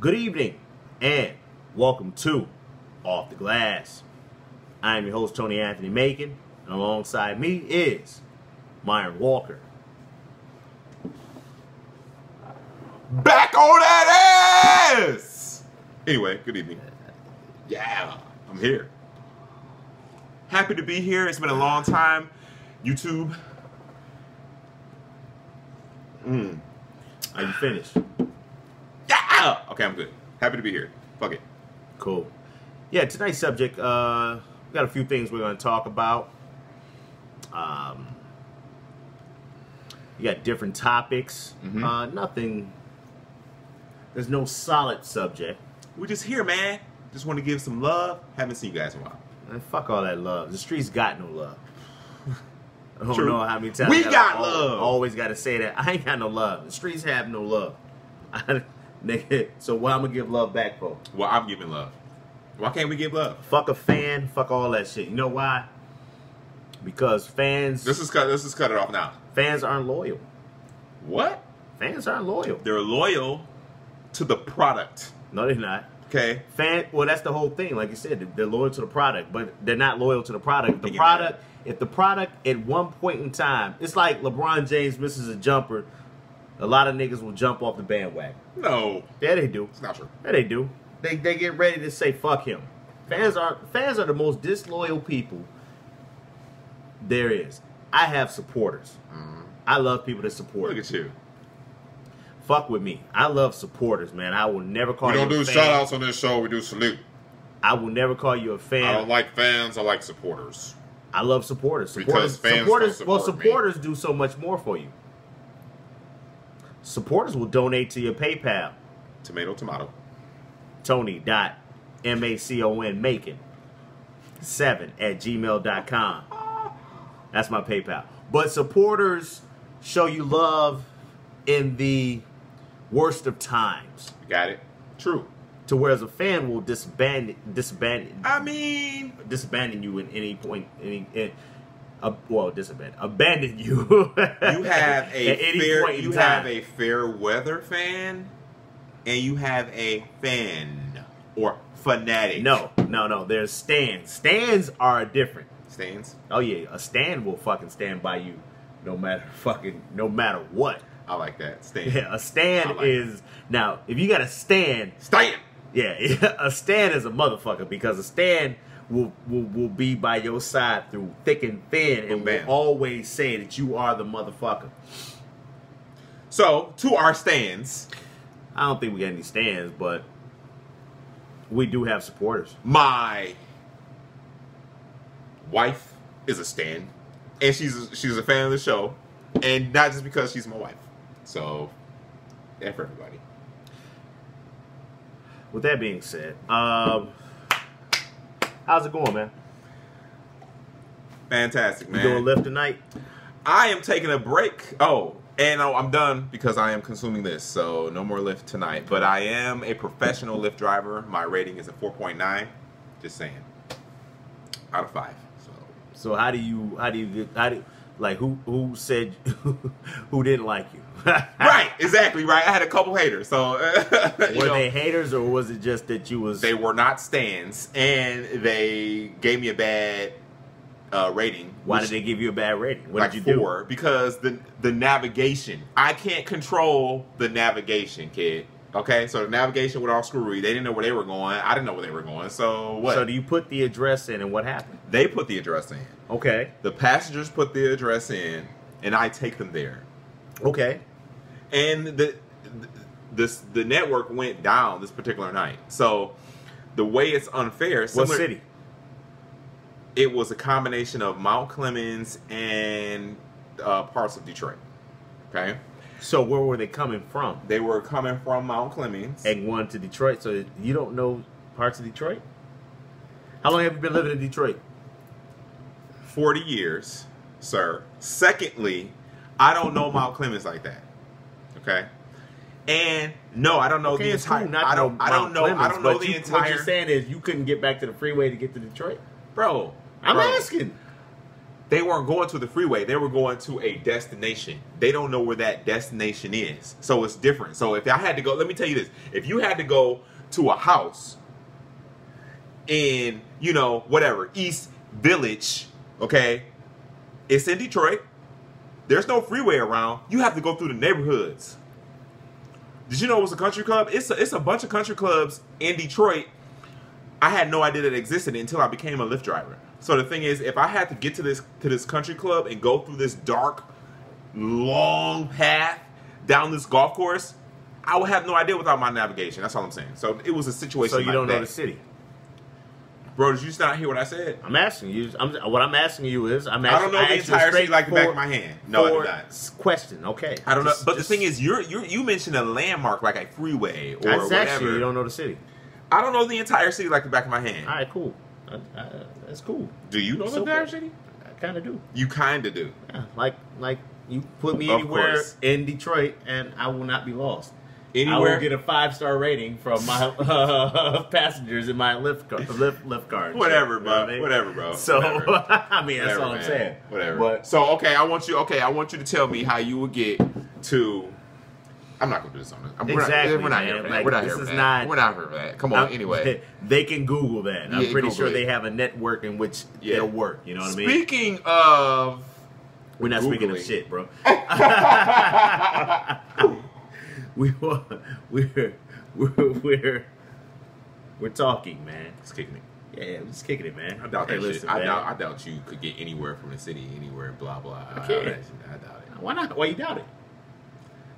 Good evening and welcome to Off the Glass. I am your host, Tony Anthony Macon, and alongside me is Myron Walker. Back on that ass! Anyway, good evening. Yeah, I'm here. Happy to be here. It's been a long time. YouTube. Mm. Are you finished? Yeah! Okay, I'm good. Happy to be here. Fuck it. Cool. Yeah, tonight's subject, uh, we got a few things we're going to talk about. Um, you got different topics. Mhm. Uh, nothing, there's no solid subject. We're just here, man. Just want to give some love. Haven't seen you guys in a while. Man, fuck all that love. The streets got no love. I don't True. know how many times We got love. Always got to say that. I ain't got no love. The streets have no love. Nigga, so what I'm gonna give love back for? Well, I'm giving love. Why can't we give love? Fuck a fan. Fuck all that shit. You know why? Because fans, This is cut. This is cut it off now. fans aren't loyal. What? Fans aren't loyal. They're loyal to the product. No, they're not. Okay. Fan. Well, that's the whole thing. Like you said, they're loyal to the product, but they're not loyal to the product. The product, if the product at one point in time, it's like LeBron James misses a jumper. A lot of niggas will jump off the bandwagon. No, Yeah, they do. it's not true. Yeah, they do. They they get ready to say fuck him. Fans are fans are the most disloyal people there is. I have supporters. Mm-hmm. I love people that support. Look at you. Fuck with me. I love supporters, man. I will never call We you don't do fan. shout outs on this show, we do salute. I will never call you a fan. I don't like fans, I like supporters. I love supporters. Because Supporters, fans supporters don't well, support me. supporters do so much more for you. Supporters will donate to your PayPal. Tomato, tomato. Tony dot M A C O N Macon seven at gmail.com. That's my PayPal. But supporters show you love in the worst of times. Got it. True. To whereas a fan will disband disband I mean, disbanding you in any point any in, uh, well disabandon abandon you you have a fair. You time. have a fair weather fan, and you have a fan or fanatic. no no no there's stands stands are different stands. oh yeah a stand will fucking stand by you no matter fucking no matter what I like that. Stand. yeah a stand like is now if you got a stand Stand. yeah a stand is a motherfucker because a stand will will, will be by your side through thick and thin and will always say that you are the motherfucker So to our stands, I don't think we got any stands, but we do have supporters. my wife is a stand, and she's a, she's a fan of the show, and not just because she's my wife. So, yeah, for everybody. With that being said, um, how's it going, man? Fantastic, You man. doing Lyft tonight? I am taking a break. Oh, and I'm done because I am consuming this, so no more Lyft tonight. But I am a professional Lyft driver. My rating is a 4.9. Just saying, out of five. So So how do you how do you get how do like who who said who didn't like you? right, exactly right. I had a couple haters, so you Were know, they haters or was it just that you was they were not stands, and they gave me a bad uh, rating. why which- did they give you a bad rating? What like did you four because the the navigation I can't control the navigation, kid. Okay, so the navigation was all screwy. They didn't know where they were going. I didn't know where they were going. So what? So do you put the address in and what happened? they put the address in. Okay. The passengers put the address in, and I take them there. Okay. And the this the network went down this particular night. So the way it's unfair. What city? It was a combination of Mount Clemens and uh, parts of Detroit. Okay. So where were they coming from? They were coming from Mount Clemens. and one to Detroit. So you don't know parts of Detroit? How long have you been living in Detroit? 40 years, sir. Secondly, I don't know Mount Clemens like that. Okay? And no, I don't know Okay, the entire cool I don't I don't know I don't know the you- entire What you're saying is you couldn't get back to the freeway to get to Detroit. Bro. I'm bro, asking. They weren't going to the freeway. They were going to a destination. They don't know where that destination is. So it's different. So if I had to go, let me tell you this. If you had to go to a house in, you know, whatever, East Village, okay? It's in Detroit. There's no freeway around. You have to go through the neighborhoods. Did you know it was a country club? It's a, it's a bunch of country clubs in Detroit. I had no idea that it existed until I became a Lyft driver. So the thing is, if I had to get to this to this country club and go through this dark, long path down this golf course, I would have no idea without my navigation. That's all I'm saying. So it was a situation. So you like don't know the city. bro? Did you just not hear what I said? I'm asking you. I'm, what I'm asking you is, I'm I asking. don't know the asked you entire city like the back of my hand. No, I do not. Question. Okay. I don't know. But just- the thing is, you're, you're you mentioned a landmark like a freeway or I whatever. you. You don't know the city. I don't know the entire city like the back of my hand. All right. Cool. Uh, uh, that's cool. do you know the entire city? I kind of do. You kind of do. Yeah, like like you put me anywhere in Detroit and I will not be lost. I Anywhere. will get a five star rating from my uh, passengers in my Lyft car, Lyft Lyft card. Whatever, You know bro. I mean? Whatever, bro. So Whatever. I mean, that's Whatever, all I'm man. saying. Whatever. But so okay, I want you. Okay, I want you to tell me how you would get to. I'm not gonna do this on this. I'm, Exactly, We're not, we're not here for that. Like, we're not this here for is that. not- We're not here for that. Come on. anyway, they can Google that. I'm Yeah, pretty Google sure it. they have a network in which Yeah. it'll work. You know what I mean? speaking of, We're not speaking of shit, bro. we we're we're we're we're talking, man. it's kicking it. Yeah, I'm just kicking it, man. I doubt Hey, that listen, shit. I man. doubt. I doubt you could get anywhere from the city, anywhere. Blah blah. I, can't. I doubt it. Why not? Why you doubt it?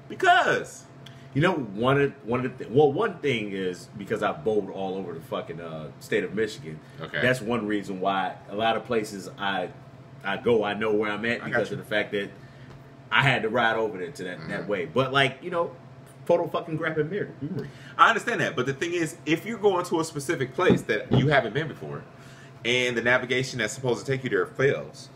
Because You know, one of one of the th- well, one thing is because I bowled all over the fucking uh, state of Michigan. Okay. that's one reason why a lot of places I I go, I know where I'm at because of the fact that I had to ride over there to that Mhm. that way. But like you know, photo fucking grabbing mirror. I understand that, but the thing is, if you're going to a specific place that you haven't been before, and the navigation that's supposed to take you there fails,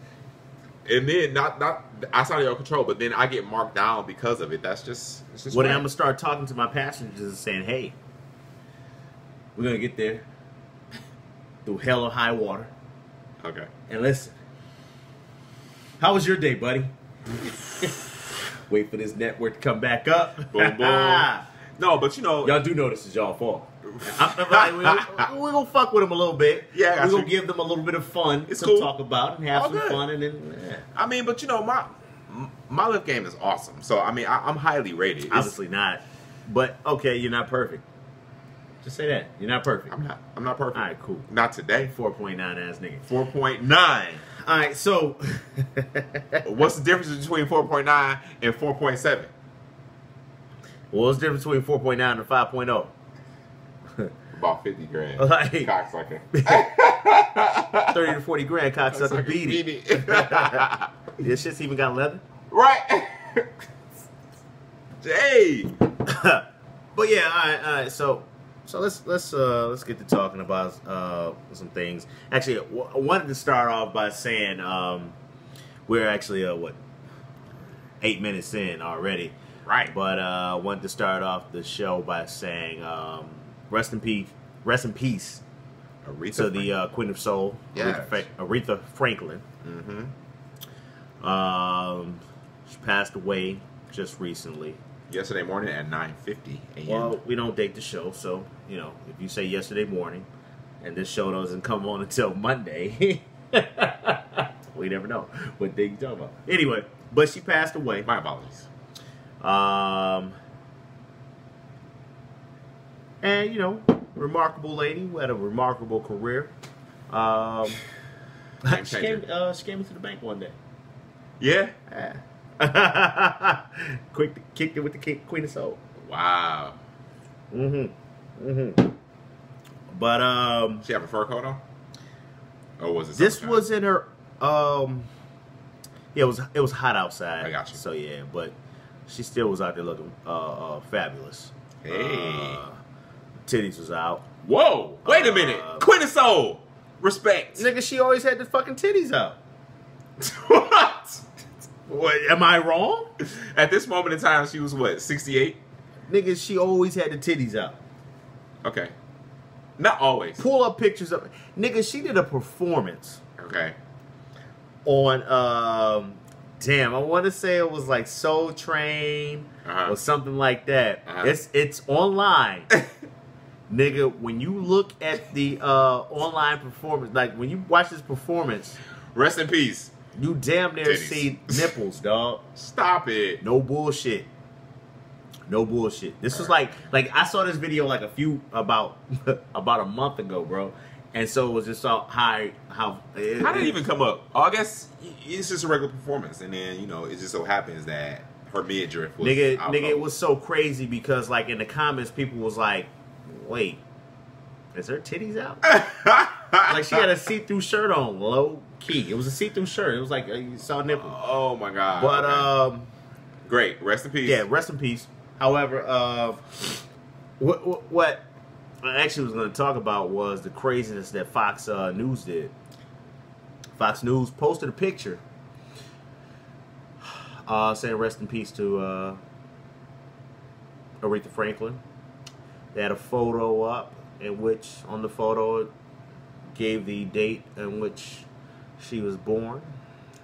and then not not outside of your control, but then I get marked down because of it. That's just it's just. Well, then. I'm gonna start talking to my passengers and saying, "Hey, we're gonna get there through hell or high water, okay. and listen. How was your day, buddy? Wait for this network to come back up. Boom boom. no, but you know, Y'all do know this is y'all fault. I'm, I'm like, we- we're gonna fuck with them a little bit. Yeah, we're gonna you. give them a little bit of fun It's to cool. talk about and have All some good. fun, and then yeah. I mean, but you know, my my Lyft game is awesome. So I mean, I, I'm highly rated. It's- obviously not. But okay, you're not perfect. Just say that you're not perfect. I'm not. I'm not perfect. All right, cool. Not today. Four point nine ass nigga. Four point nine. All right, so What's the difference between four point nine and four point seven? what's the difference between four point nine and five oh? About fifty grand. Like- Cocksucker. Thirty to forty grand, cocksucker, beat it. it. This shit's even got leather. right. Jay. But yeah, all right, all right. So, so let's let's uh let's get to talking about uh some things. Actually, w- I wanted to start off by saying um we're actually uh what eight minutes in already. Right. But uh, I wanted to start off the show by saying um, rest in peace, rest in peace Aretha to the uh, Queen of Soul, Yes. Aretha, Aretha Franklin. hmm Um, she passed away just recently. Yesterday morning at nine fifty a.m. Well, we don't date the show, so you know if you say yesterday morning, and this show doesn't come on until Monday, we never know what day you talking about. Anyway, but she passed away. My apologies. Um, and you know, remarkable lady who had a remarkable career. Um, she came, uh, she came into the bank one day. Yeah. Yeah. Quick, kicked it with the kick, Queen of Soul. Wow. Mm-hmm. Mm-hmm. But um, She have a fur coat on? Or was it? this was in her um, yeah, it was it was hot outside. I got you. So yeah, but she still was out there looking uh, uh fabulous. Hey. Uh, titties was out. Whoa! Wait a Uh, minute. Soul. Respect. Nigga, she always had the fucking titties out. what? What, am I wrong? At this moment in time, she was what? Sixty-eight. Nigga, she always had the titties out. Okay. Not always. Pull up pictures of Nigga, she did a performance Okay. on um damn, I want to say it was like Soul Train Uh-huh. or something like that. Uh-huh. It's it's online. Nigga, when you look at the uh online performance, like when you watch this performance, Rest in peace. you damn near Titties. see nipples, dog. Stop it. No bullshit. No bullshit. This was like like I saw this video like a few about about a month ago, bro. And so it was just all how how it, How did it even come up? Oh, I guess it's just a regular performance, and then you know it just so happens that her midriff was nigga nigga it was so crazy because like in the comments people was like, wait, is her titties out? like she had a see through shirt on, low key. It was a see through shirt. It was like uh, you saw nipple. oh my god! But Okay. um. great. Rest in peace. Yeah, rest in peace. However, uh, what, what what I actually was going to talk about was the craziness that Fox uh, News did. Fox News posted a picture uh, saying rest in peace to uh, Aretha Franklin. They had a photo up in which, on the photo, it gave the date in which she was born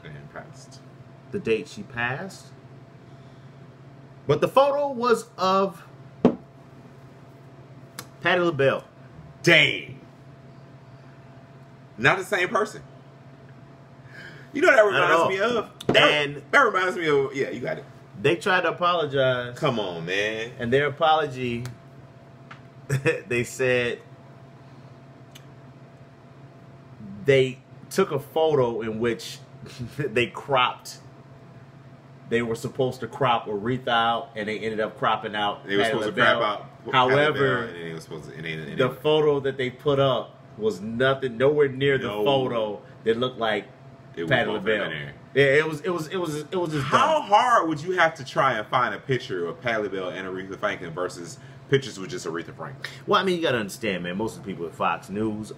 And passed. the date she passed. But the photo was of Patti LaBelle. Dang. Not the same person. You know what that reminds me of? That, And- that reminds me of yeah, you got it. They tried to apologize, Come on, man. and their apology, they said they took a photo in which they cropped. They were supposed to crop Aretha out, and they ended up cropping out. They were supposed to LaBelle. crap out. However, and they were supposed to, and they, and the photo that they put up was nothing, nowhere near the photo that looked like it was LaBelle. Yeah, it was, it was, it was, it was just How dumb. hard would you have to try and find a picture of Patti LaBelle and Aretha Franklin versus pictures with just Aretha Franklin? Well, I mean, you gotta understand, man. Most of the people at Fox News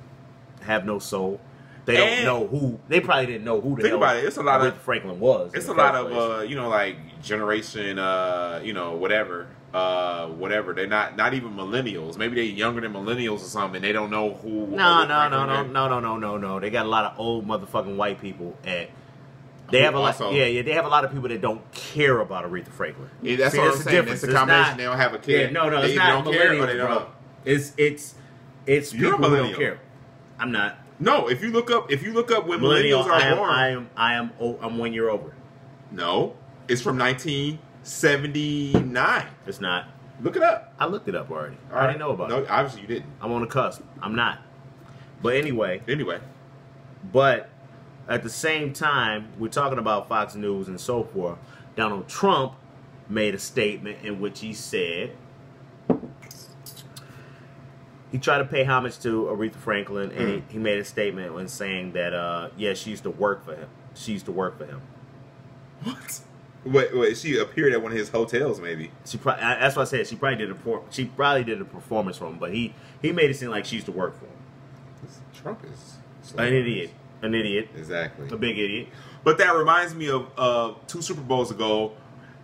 have no soul. They don't And- know who. They probably didn't know who the Think about it, it's a lot of- Franklin was. It's a lot of uh, you know, like generation, uh, you know, whatever, uh, whatever. They're not not even millennials. Maybe they're younger than millennials or something. They don't know who. no, Aretha no, no, no, no, no, no, no, no. They got a lot of old motherfucking white people at. They have a lot. also- Yeah, yeah. They have a lot of people that don't care about Aretha Franklin. Yeah, that's See, what I'm the saying. difference. It's a It's combination. not- they don't have a kid. Yeah, no, no, they it's not don't care or they don't bro. It's it's it's You're people who don't care. I'm not No, if you look up, if you look up when millennial. millennials are I am, born, I am I am oh, I'm one year over. no, it's from 1979. It's not. Look it up. I looked it up already. I All already right. know about no, it. No, obviously you didn't. I'm on the cusp. I'm not. But anyway, Anyway, but at the same time, we're talking about Fox News and so forth. Donald Trump made a statement in which he said he tried to pay homage to Aretha Franklin, and he, he made a statement when saying that, uh, yeah, she used to work for him. She used to work for him. what? Wait, wait. She appeared at one of his hotels, maybe. She probably, that's what I said. She probably did a she probably did a performance for him, but he he made it seem like she used to work for him. Trump is An idiot, an idiot, Exactly. a big idiot. But that reminds me of uh, two Super Bowls ago,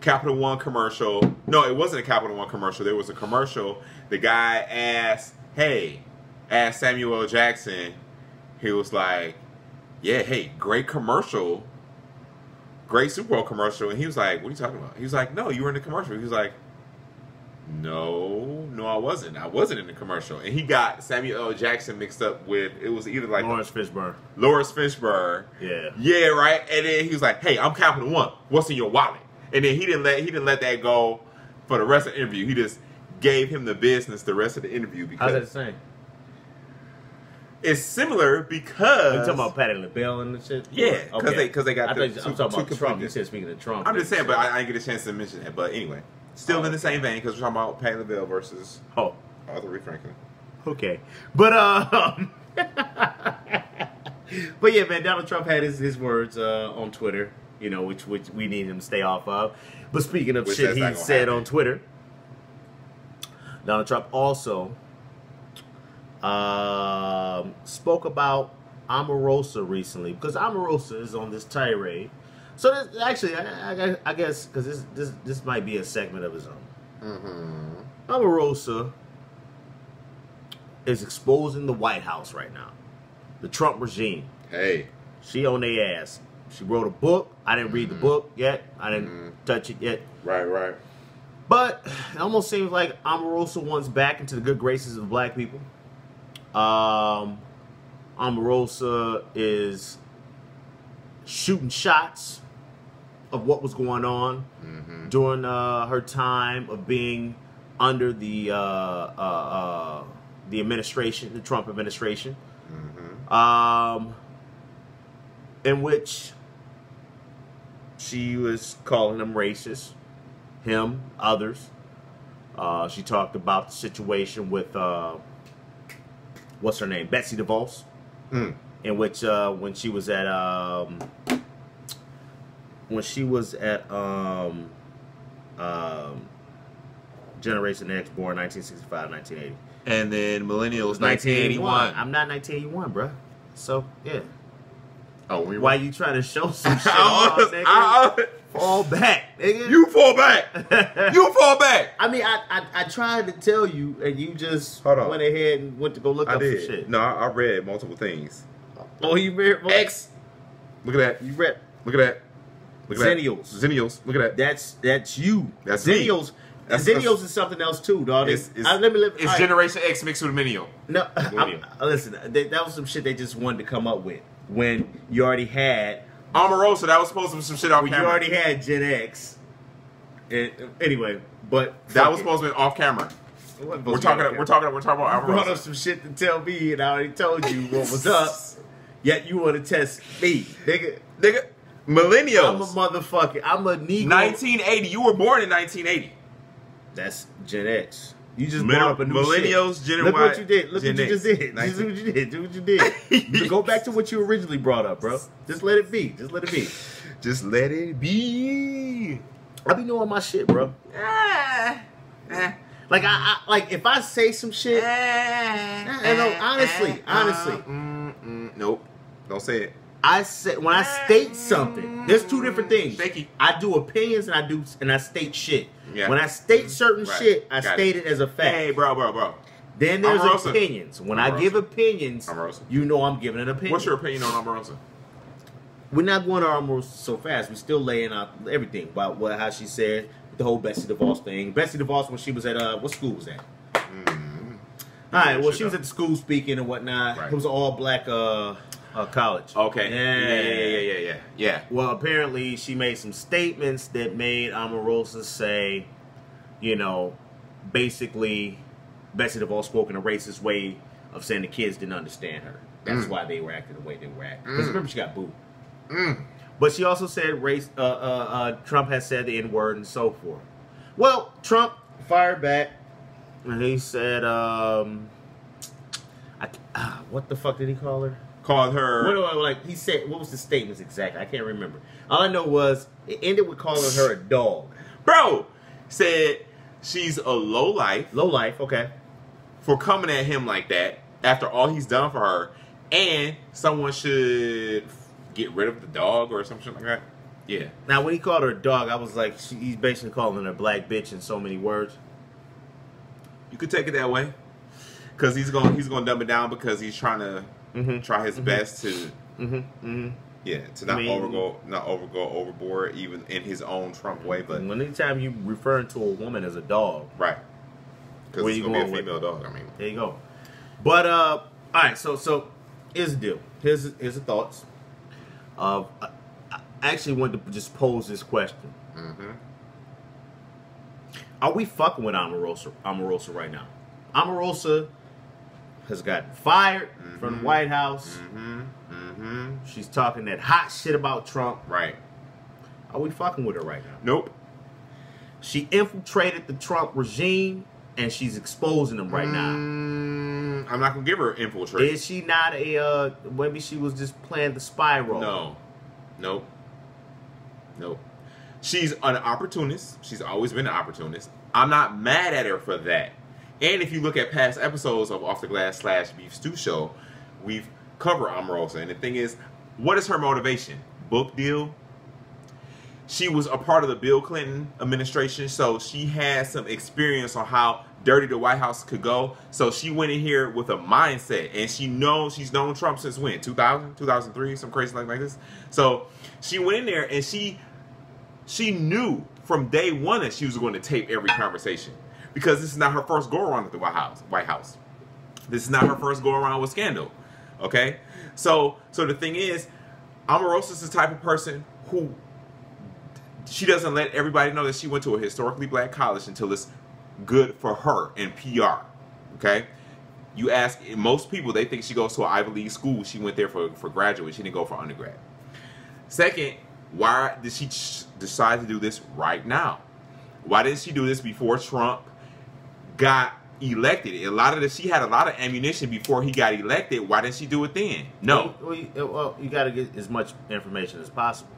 Capital One commercial. No, it wasn't a Capital One commercial. There was a commercial. The guy asked, "Hey," asked Samuel L. Jackson. He was like, "Yeah, hey, great commercial, great Super Bowl commercial." And he was like, "What are you talking about?" He was like, "No, you were in the commercial." He was like, "No, no, I wasn't. I wasn't in the commercial." And he got Samuel L. Jackson mixed up with it was either like Laurence Fishburne. Laurence Fishburne. Yeah. Yeah, right. And then he was like, "Hey, I'm Capital One. What's in your wallet?" And then he didn't let he didn't let that go for the rest of the interview. He just gave him the business the rest of the interview because How's that the because same? it's similar because You talking about Patti LaBelle and the shit? Yeah, 'cause they- 'cause they got I the you- two- I'm talking about Trump. You said speaking of Trump. I'm just saying, but I, I didn't get a chance to mention that. But anyway, still in the same vein because we're talking about Patti LaBelle versus oh, Arthur Reed Franklin. okay, but um, but yeah, man, Donald Trump had his, his words uh, on Twitter. You know, which which we need him to stay off of. But speaking of Which shit he said happen. on Twitter, Donald Trump also um, spoke about Omarosa recently because Omarosa is on this tirade. So this, actually, I, I, I guess because this, this this might be a segment of his own. Mm-hmm. Omarosa is exposing the White House right now, the Trump regime. Hey, She on their ass She wrote a book. I didn't read the book yet. I didn't Mhm. touch it yet. Right, right. But it almost seems like Omarosa wants back into the good graces of black people. Um, Omarosa is shooting shots of what was going on Mm-hmm. during uh, her time of being under the uh, uh, uh, the administration, the Trump administration, Mm-hmm. um, in which she was calling them racist, him, others. Uh, she talked about the situation with uh, what's her name, Betsy DeVos, Mm. in which uh, when she was at um, when she was at um, um, Generation X, born 1965, 1980. And then millennials, 1981. 1981. I'm not 1981, bruh. So yeah, Oh, we why you trying to show some shit? I off, was- nigga? I- Fall back, nigga. you fall back. You fall back. I mean, I, I I tried to tell you, and you just Hold on. went ahead and went to go look I up some shit. No, I, I read multiple things. Oh, you read X. Look at that. You read Look at that. Look at Xennials. that. Xennials. Look at that. that's that's you. That's me. Xennials. That's- Xennials is something else too, dog. It's, it's, I, let me let, it's right. Generation X mixed with millennial. No, Millennial. I- uh, listen. They, that was some shit they just wanted to come up with when you already had Omarosa, that was supposed to be some shit off when you already had Gen X. And, uh, anyway, but that was it. supposed to be off camera. It We're to be talking. We're talking. We're talking about You brought up some shit to tell me, and I already told you what was up. Yet you want to test me, nigga. Nigga, I'm a millennials. motherfucker. I'm a Negro. 1980. You were born in 1980. That's Gen X. You just Middle- brought up a new millennials, shit. Gen Look Y, what you did. Look Gen what you just did. Just do what you did. Do what you did. Go back to what you originally brought up, bro. Just let it be. Just let it be. Just let it be. I be knowing my shit, bro. Ah, ah, Like I, I like if I say some shit, ah, I know, honestly, honestly. mm, mm, nope. Don't say it. I say when I state something, there's two different things. Thank you. I do opinions and I do and I state shit. Yeah. When I state certain Right. shit, I Got state it. it. as a fact. Hey, bro, bro, bro. then there's Omarosa. opinions. When I give opinions, Omarosa. you know I'm giving an opinion. What's your opinion on Omarosa? We're not going to Omarosa so fast. We're still laying out everything about what how she said the whole Bessie DeVos thing. Bessie DeVos when she was at uh what school was that? Mm. All right, well she was at the school speaking and whatnot. Right. It was all black uh, uh college. Okay. Yeah. Yeah, yeah, yeah, yeah, yeah. Well, apparently she made some statements that made Omarosa say, you know, basically Bessie DeVos spoke in a racist way of saying the kids didn't understand her. That's Mm. why they were acting the way they were acting. Because Mm. remember, she got booed. Mm. But she also said race. Uh, uh, uh, Trump has said the N word and so forth. Well, Trump fired back, and he said, um, I, ah, "What the fuck did he call her?" Called her. What do I like? He said, "What was the statements exactly?" I can't remember. All I know was it ended with calling her a dog. Bro said she's a low life Low life, okay. for coming at him like that after all he's done for her, and someone should get rid of the dog or something like that. Yeah. Now, when he called her a dog, I was like, she, he's basically calling her a black bitch in so many words. You could take it that way, because he's gonna he's going to dumb it down because he's trying to Mm-hmm. try his best to Mm-hmm. Mm-hmm. yeah to not I mean- overgo not overgo overboard even in his own Trump way, but anytime you referring to a woman as a dog, right because it's you going to be a female dog. I mean, There you go. But uh, all right. So so here's the deal. Here's here's the thoughts. Of I I actually wanted to just pose this question: mm-hmm. Are we fucking with Omarosa Omarosa right now? Omarosa has gotten fired from Mhm. the White House. Mm-hmm. Mm-hmm. She's talking that hot shit about Trump. Right. Are we fucking with her right now? Nope. She infiltrated the Trump regime and she's exposing them right now. Mm, I'm not gonna give her infiltrate. Is she not a? Uh, maybe she was just playing the spy role. No. Nope. Nope. She's an opportunist. She's always been an opportunist. I'm not mad at her for that. And if you look at past episodes of Off the Glass slash Beef Stew Show, we've covered Omarosa. And the thing is, what is her motivation? Book deal? she was a part of the Bill Clinton administration, so she had some experience on how dirty the White House could go. So she went in here with a mindset, and she knows she's known Trump since when 2000, 2003, some crazy like like this. So she went in there and she she knew from day one that she was going to tape every conversation because this is not her first go around at the White House. White House. This is not her first go around with scandal. Okay, so so the thing is, Omarosa is the type of person who she doesn't let everybody know that she went to a historically black college until it's good for her in PR. Okay, you ask most people, they think she goes to an Ivy League school. She went there for for graduate. She didn't go for undergrad. Second, why did she decide to do this right now? Why didn't she do this before Trump got elected? A lot of the, she had a lot of ammunition before he got elected. Why didn't she do it then? No, Well, you, well, you got to get as much information as possible.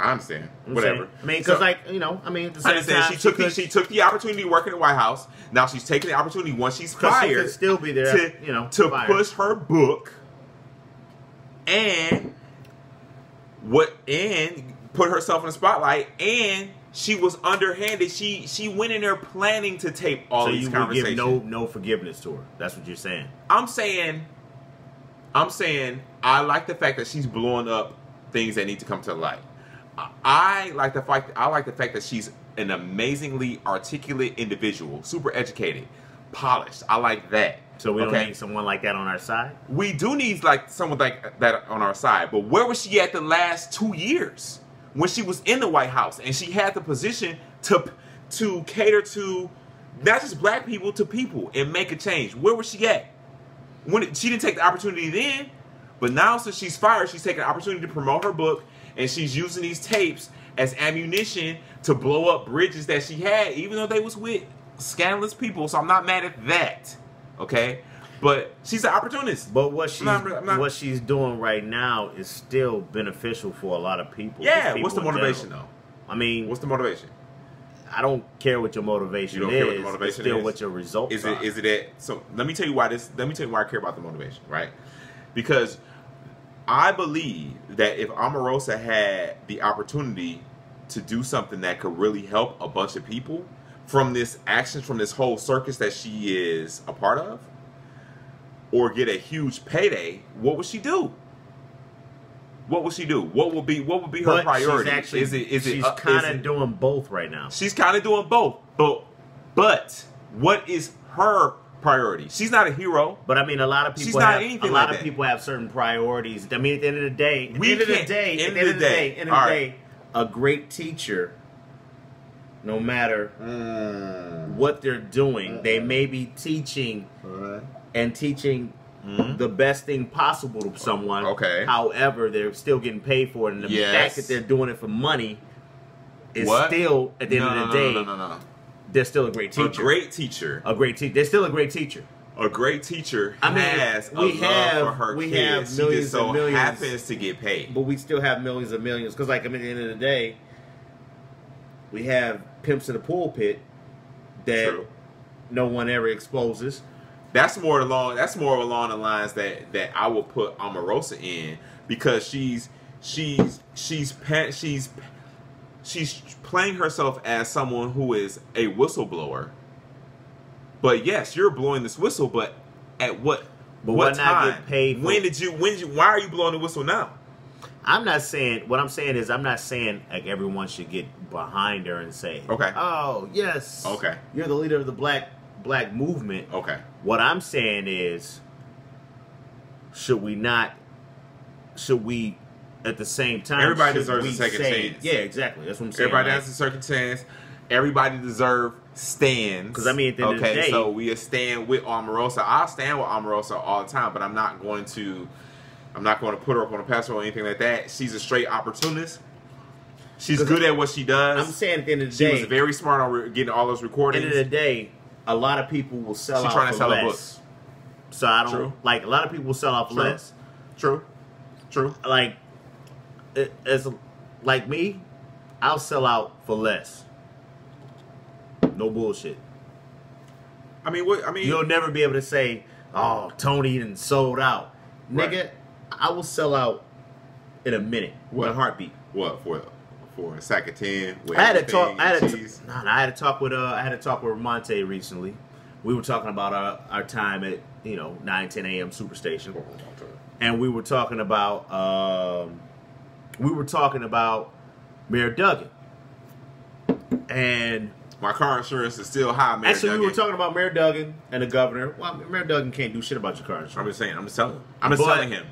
I understand. I'm Whatever. saying. I mean, because So- like you know, I mean, I understand. time, She took the, she took the opportunity to work in the White House. Now she's taking the opportunity once she's she fired could still be there, to you know, to fired. push her book and what and put herself in the spotlight and she was underhanded. She she went in there planning to tape all So these you would conversations. give no no forgiveness to her. That's what you're saying. I'm saying, I'm saying, I like the fact that she's blowing up things that need to come to light. I- like the fact. I like the fact that she's an amazingly articulate individual, super educated, polished. I like that. So we don't need someone like that on our side. We do need like someone like that on our side. But where was she at the last two years when she was in the White House and she had the position to to cater to not just black people to people and make a change? Where was she at? When she didn't take the opportunity then, but now since she's fired, she's taking the opportunity to promote her book and she's using these tapes as ammunition to blow up bridges that she had, even though they was with scandalous people. So I'm not mad at that. Okay? But she's an opportunist. But what she's not- I'm not- what she's doing right now is still beneficial for a lot of people. Yeah, people what's the motivation though? I mean, What's the motivation? I don't care what your motivation You don't is. care what the motivation it's still is? what your results Is it is it at so let me tell you why this let me tell you why I care about the motivation, right? Because I believe that if Omarosa had the opportunity to do something that could really help a bunch of people from this actions from this whole circus that she is a part of, or get a huge payday, what would she do? What would she do? What would be what would be her but priority? she's actually is it is it she's uh, kind of doing both right now. She's kind of doing both. But but what is her priority? She's not a hero. But I mean, a lot of people She's not have a lot like of that. people have certain priorities. I mean, at the end of the day, at We the end of the day, end at the end of the day, end of the right. day, a great teacher, no matter Mm. what they're doing, they may be teaching and teaching Mhm. the best thing possible to someone. Okay. However, they're still getting paid for it, and the Yes. fact that they're doing it for money is What? still, at the end of the no, day, no, no, no, no. they're still a great teacher. A great teacher. a great teacher. They're still a great teacher. A great teacher I mean, has a we love have- for her we kids. have she millions just so and millions. happens to get paid. But we still have millions and millions because, like, I mean, at the end of the day, we have pimps in the pulpit that True. no one ever exposes. That's more along. That's more along the lines that that I will put Omarosa in because she's she's she's she's she's playing herself as someone who is a whistleblower. But yes, you're blowing this whistle. But at what But what time? get paid when did you? When did you? Why are you blowing the whistle now? I'm not saying what I'm saying is I'm not saying like everyone should get behind her and say, Okay. oh yes, Okay. you're the leader of the black black movement." Okay. What I'm saying is, should we not? Should we, at the same time, Everybody deserves a second say- chance. Yeah, exactly. That's what I'm saying. Everybody like- has a circumstance. Everybody deserve stands. 'Cause, I mean, at the end of the okay, day- so we stand with Omarosa. I'll stand with Omarosa all the time, but I'm not going to. I'm not going to put her up on a pedestal or anything like that. She's a straight opportunist. She's good at what she does. I'm saying at the end of the she day, was very smart on getting all those recordings. at the end of the day, a lot of people will sell She out trying to for sell a less. So I don't True. like a lot of people will sell out for True. less. True. True. Like it, as like me, I'll sell out for less. No bullshit. I mean, what? I mean, You'll never be able to say, "Oh, Tony and sold out." Right. Nigga, I will sell out in a minute, in What? a heartbeat. what for? For a sack of ten. With I had to everything talk. I had to. cheese. Nah, nah, I had to talk with. Uh, I had to talk with Monte recently. We were talking about our, our time at you know 9, 10 a.m. Superstation, and we were talking about. Um, we were talking about Mayor Duggan, and My car insurance is still high, man. actually we were talking about Mayor Duggan and the governor. Well, Mayor Duggan can't do shit about your car insurance. I'm just saying. I'm just telling. Him. I'm just But- telling him.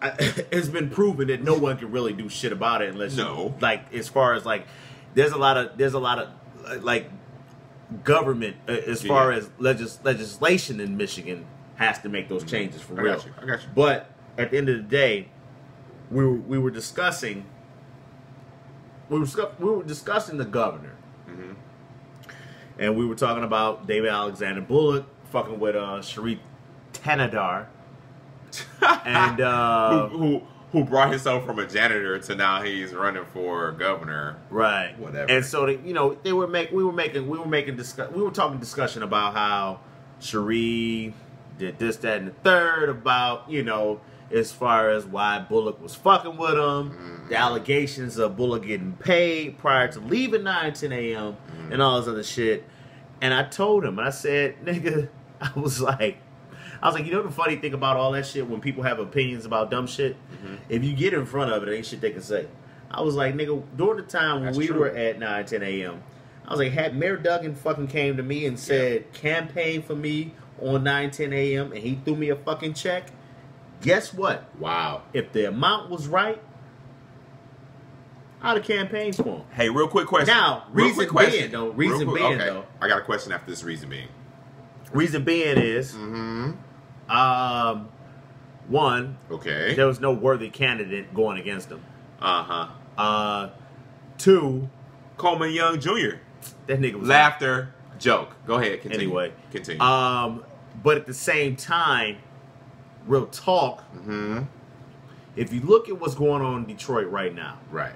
I, it's been proven that no one can really do shit about it unless No. you, like as far as like there's a lot of there's a lot of uh, like government uh, as far as legis- legislation in Michigan has to make those changes for I real. got you. I got you. But at the end of the day, we were, we were discussing we were we were discussing the governor, Mm-hmm. and we were talking about David Alexander Bullock fucking with uh Shri Thanedar. and uh, who, who who brought himself from a janitor to now he's running for governor. right, Whatever. And so they, you know, they were make we were making we were making discuss we were talking discussion about how Shri did this, that, and the third about you know as far as why Bullock was fucking with him, Mm-hmm. the allegations of Bullock getting paid prior to leaving 9, 10 a.m. Mm-hmm. and all this other shit. And I told him, I said, nigga, I was like, I was like, you know the funny thing about all that shit when people have opinions about dumb shit? Mm-hmm. If you get in front of it, ain't shit they can say. I was like, nigga, during the time when That's we true. were at 9, 10 a.m., I was like, had Mayor Duggan fucking came to me and said, campaign for me on 9, 10 a.m., and he threw me a fucking check, guess what? Wow. If the amount was right, I'd have campaigned for him. Hey, real quick question. Now, reason quick question. being, though, reason quick- being, okay. though. I got a question after this reason being. Reason being is, Mm-hmm. Um, one, Okay. there was no worthy candidate going against him. Uh huh. Uh, two, Coleman Young Jr. that nigga was Laughter, joke. Go ahead. Continue. Anyway, Continue. Um, but at the same time, real talk. mm-hmm. If you look at what's going on in Detroit right now, Right.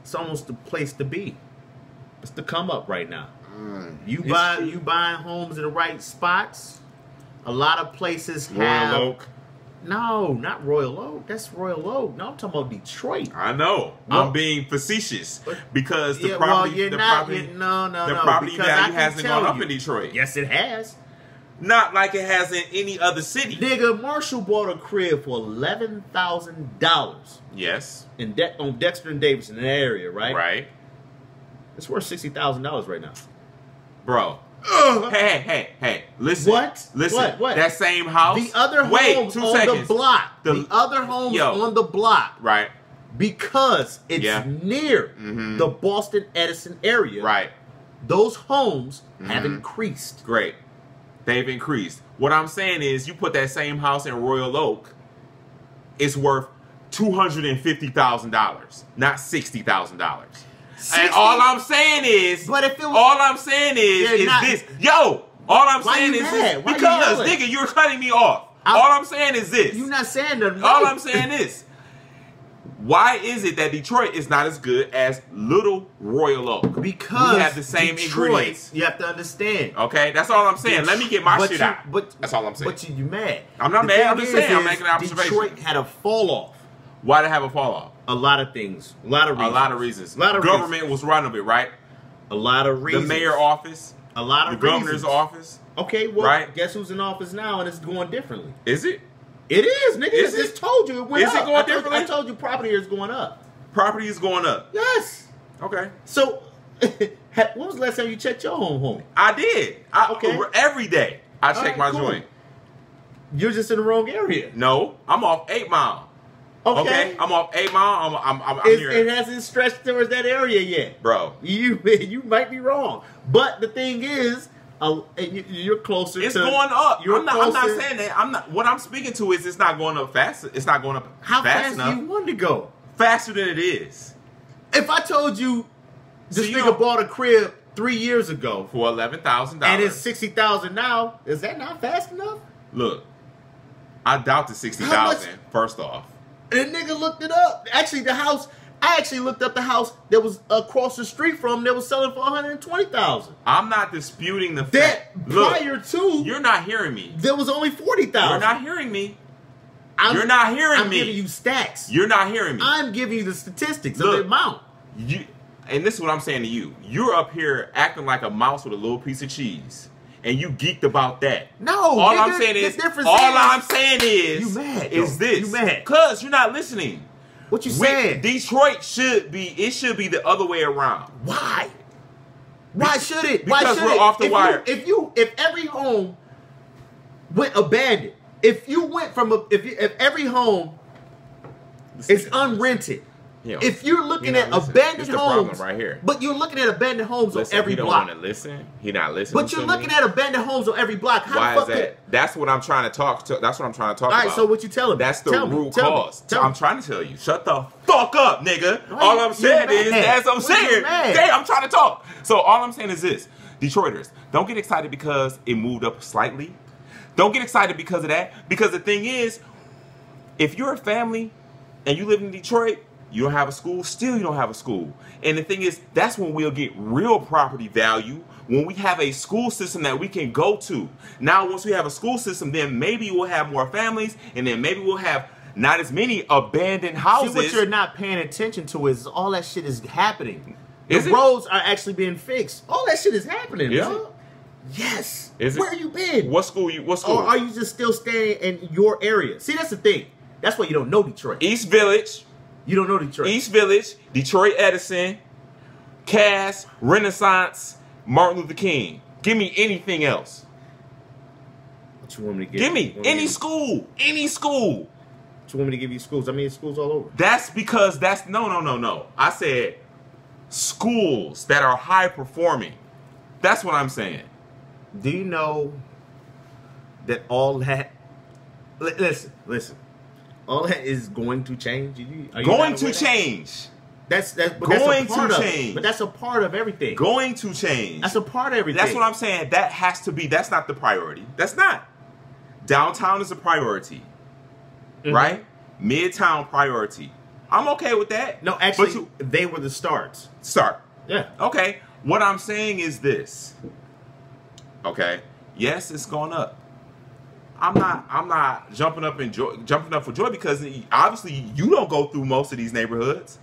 it's almost the place to be. It's the come up right now. You It's buy true. you buying homes in the right spots. A lot of places Royal have Oak. no, not Royal Oak. That's Royal Oak. No, I'm talking about Detroit. I know. Well- I'm being facetious because the yeah, property, well, you're the not. property, you- no, no, the no. property value hasn't tell gone up in Detroit. Yes, it has. Not like it has in any other city. Nigga, Marshall bought a crib for eleven thousand dollars Yes. in De- on Dexter and Davis in the area, right? Right. It's worth sixty thousand dollars right now. Bro. Hey, hey, hey, hey. Listen. What? Listen. What? What? That same house. The other Wait, homes two on seconds. the block, The- the, other homes Yo. on the block, Right. because it's Yeah. near Mhm. the Boston Edison area. Right. Those homes have Mhm. increased. Great. They've increased. What I'm saying is, you put that same house in Royal Oak, it's worth two hundred and fifty thousand dollars, not sixty thousand dollars. And all I'm saying is, But if it was- all I'm saying is, is not- this, yo. All I'm saying you is this you because yelling? nigga, you're cutting me off. I'm- all I'm saying is this. You're not saying nothing. All. I'm saying is, why is it that Detroit is not as good as Little Royal Oak? because we have the same Detroit, ingredients. You have to understand. Okay, that's all I'm saying. Let me get my shit you- out. But that's all I'm saying. But you, you mad? I'm not The mad, I'm just saying, I'm making an observation. Detroit had a fall off. Why did it have a fall off? A lot of things. A lot of reasons. A reasons. lot of reasons. A lot of Government was running it, right? A lot of reasons. The mayor office, A lot of the of governor's office. Okay, well, Right. guess who's in office now, and it's going differently. Is it? It is, nigga. Is I it? just told you it went Is it up. going I told, differently? I told you property is going up. Property is going up. Yes. Okay. So, when was the last time you checked your home home? I did. I, Okay. Every day I check right, my cool. joint. You're just in the wrong area. No, I'm off Eight Mile. Okay. Okay, I'm off Eight Mile. I'm I'm I'm, here, it hasn't stretched towards that area yet. bro. You you might be wrong, but the thing is, uh, you, you're closer. It's to, going up. You're I'm not, I'm not saying that. I'm not. What I'm speaking to is it's not going up fast. It's not going up How fast, fast enough. do you want to go? Faster than it is If I told you this So you nigga bought a crib three years ago for eleven thousand dollars, and it's sixty thousand now, is that not fast enough? Look, I doubt the sixty thousand. First off, And the nigga looked it up. Actually, the house. I actually looked up the house that was across the street from that was selling for one hundred twenty thousand. I'm not disputing the That fact. Look, prior to you're not hearing me. there was only forty You're not hearing me. I'm- You're not hearing I'm me. giving you stats. You're not hearing me. I'm giving you the statistics of the amount. You, and this is what I'm saying to you. You're up here acting like a mouse with a little piece of cheese, and you geeked about that. No, all nigga, I'm saying is, all is- I'm saying is, You mad, is though. this? You mad. Cause you're not listening. What you We- saying? Detroit should be. It should be the other way around. Why? Why should it? Why because should we're it? off the if wire. You, if you, if every home went abandoned, if you went from a, if you, if every home is unrented, If you're looking at abandoned homes right here. but you're looking at abandoned homes Listen, on every he don't block. want to listen. He not listening. But you're looking me. at abandoned homes on every block. How Why is that? Could, That's what I'm trying to talk to. That's what I'm trying to talk all right, about. so what you telling me? That's the Tell me, root me, cause. tell I'm me. trying to tell you. Shut the fuck up, nigga. Why all I'm saying is what I'm saying. I'm trying to talk. So all I'm saying is this: Detroiters, don't get excited because it moved up slightly. Don't get excited because of that. Because the thing is, if you're a family and you live in Detroit, you don't have a school, still you don't have a school. And the thing is, that's when we'll get real property value when we have a school system that we can go to. Now, once we have a school system, then maybe we'll have more families, and then maybe we'll have not as many abandoned houses. See what you're not paying attention to is all that shit is happening. Is the it? roads are actually being fixed. All that shit is happening. Dog. Yes. Is it? Where you been? what school you? What school? Or are you just still staying in your area? See, that's the thing. That's why you don't know Detroit. East Village, You don't know Detroit. East Village, Detroit Edison, Cass, Renaissance, Martin Luther King. Give me anything else. What you want me to give? Give me any to school, any school. What you want me to give you schools? I mean, schools all over. That's because that's no, no, no, no. I said schools that are high performing. That's what I'm saying. Do you know that all that? Listen, listen. All that is going to change. You- are you Going to that? change. That's that's but Going that's a part to change. It. But that's a part of everything. Going to change. That's a part of everything. That's what I'm saying. That has to be. That's not the priority. That's not. Downtown is a priority, Mhm. right? Midtown priority. I'm okay with that. No, actually, but you they were the starts. start. Yeah. Okay. What I'm saying is this. Okay. Yes, it's gone up. I'm not. I'm not jumping up and joy, jumping up for joy because obviously you don't go through most of these neighborhoods.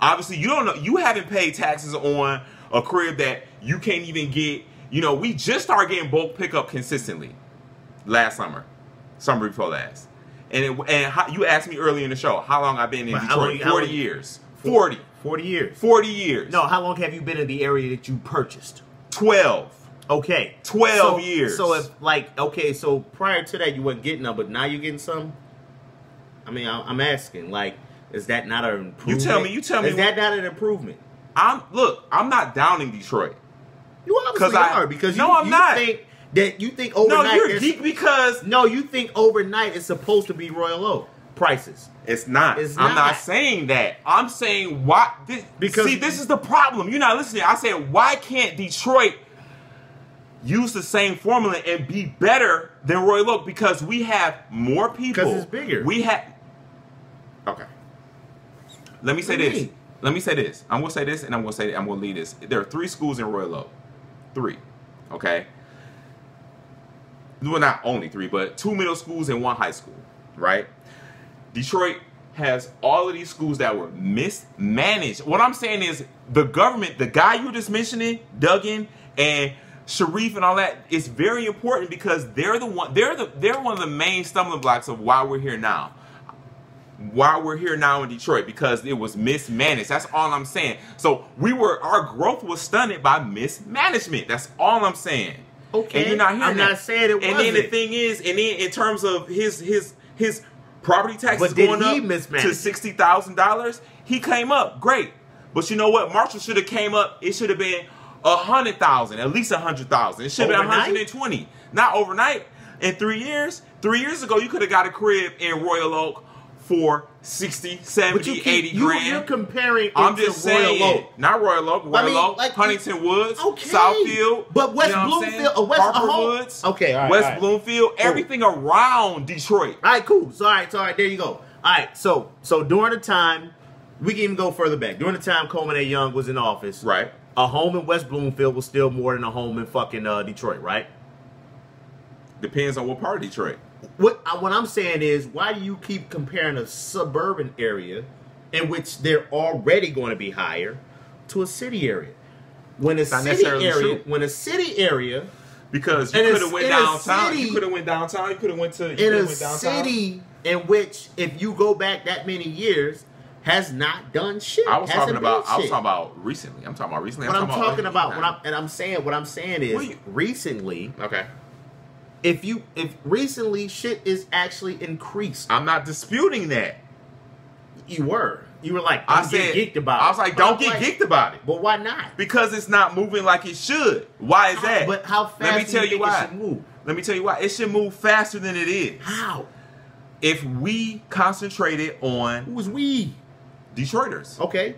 Obviously, you don't know. You haven't paid taxes on a crib that you can't even get. You know, we just started getting bulk pickup consistently last summer, summer before last. And it, and how, you asked me earlier in the show how long I've been in But Detroit. long- Forty years. 40. 40 years. 40 years. No, how long have you been in the area that you purchased? 12. Okay. 12 So- years. So if like okay, so prior to that you weren't getting them, but now you're getting some. I mean, I- I'm asking, like, is that not an improvement? You tell me- you tell me Is that not an improvement? I'm look, I'm not downing Detroit. You obviously I- are because No, you, I'm you not. think that you think overnight No, you're geek because No, you think overnight is supposed to be Royal Oak prices. it's not. It's I'm not. not saying that. I'm saying why this Because- see this is the problem. You're not listening. I said why can't Detroit use the same formula and be better than Royal Oak because we have more people. 'Cause it's bigger. We have Okay. Let me say What do you this. mean? Let me say this. I'm gonna say this and I'm gonna say I'm gonna lead this. There are three schools in Royal Oak. Three. Okay. Well, not only three, but two middle schools and one high school. Right? Detroit has all of these schools that were mismanaged. What I'm saying is the government, the guy you just mentioning, Duggan and Sharif and all that, is very important because they're the one they're the they're one of the main stumbling blocks of why we're here now. Why we're here now in Detroit because it was mismanaged. That's all I'm saying. So we were our growth was stunted by mismanagement. That's all I'm saying. Okay, and you're not hearing I'm that. not saying it And then the thing is, and then in terms of his his his property taxes going up to sixty thousand dollars, he came up great. But you know what? Marshall should have came up. It should have been a hundred thousand, at least a hundred thousand. It should have been hundred and twenty. Not overnight. In three years, three years ago, you could have got a crib in Royal Oak for 60, 70, But you keep, 80 you, grand. You're comparing. I'm just saying, Royal Oak. not Royal Oak, Royal I mean, Oak, like, Huntington Woods, Okay. Southfield, But West you know Bloomfield- uh, West- Harper uh-huh. Woods, Okay, all right, West all right. Bloomfield, everything around Detroit. All right, cool. So, all right, so all right, there you go. All right, so so during the time, we can even go further back. During the time Coleman A. Young was in office, Right. A home in West Bloomfield was still more than a home in fucking uh, Detroit, right? Depends on what part of Detroit. what I- what I'm saying is, why do you keep comparing a suburban area, in which they're already going to be higher, to a city area? When a not city necessarily area, true. when a city area Because you could have went downtown. city- you could have went downtown. You could have went to. You in a went downtown. city in which, if you go back that many years, has not done shit. I was hasn't talking about. I was talking about recently. I'm talking about recently. What I'm talking about, what what I'm, and I'm saying, what I'm saying is, you- recently, Okay. if you, if recently shit is actually increased, I'm not disputing that. you were, you were like, I said. geeked about. it. I was like, don't get geeked about it But why not? because it's not moving like it should. Why is that? But how fast? Let me tell you you think it why. should move? Let me tell you why. It should move faster than it is. How? If we concentrated on Who was we? Detroiters. Okay.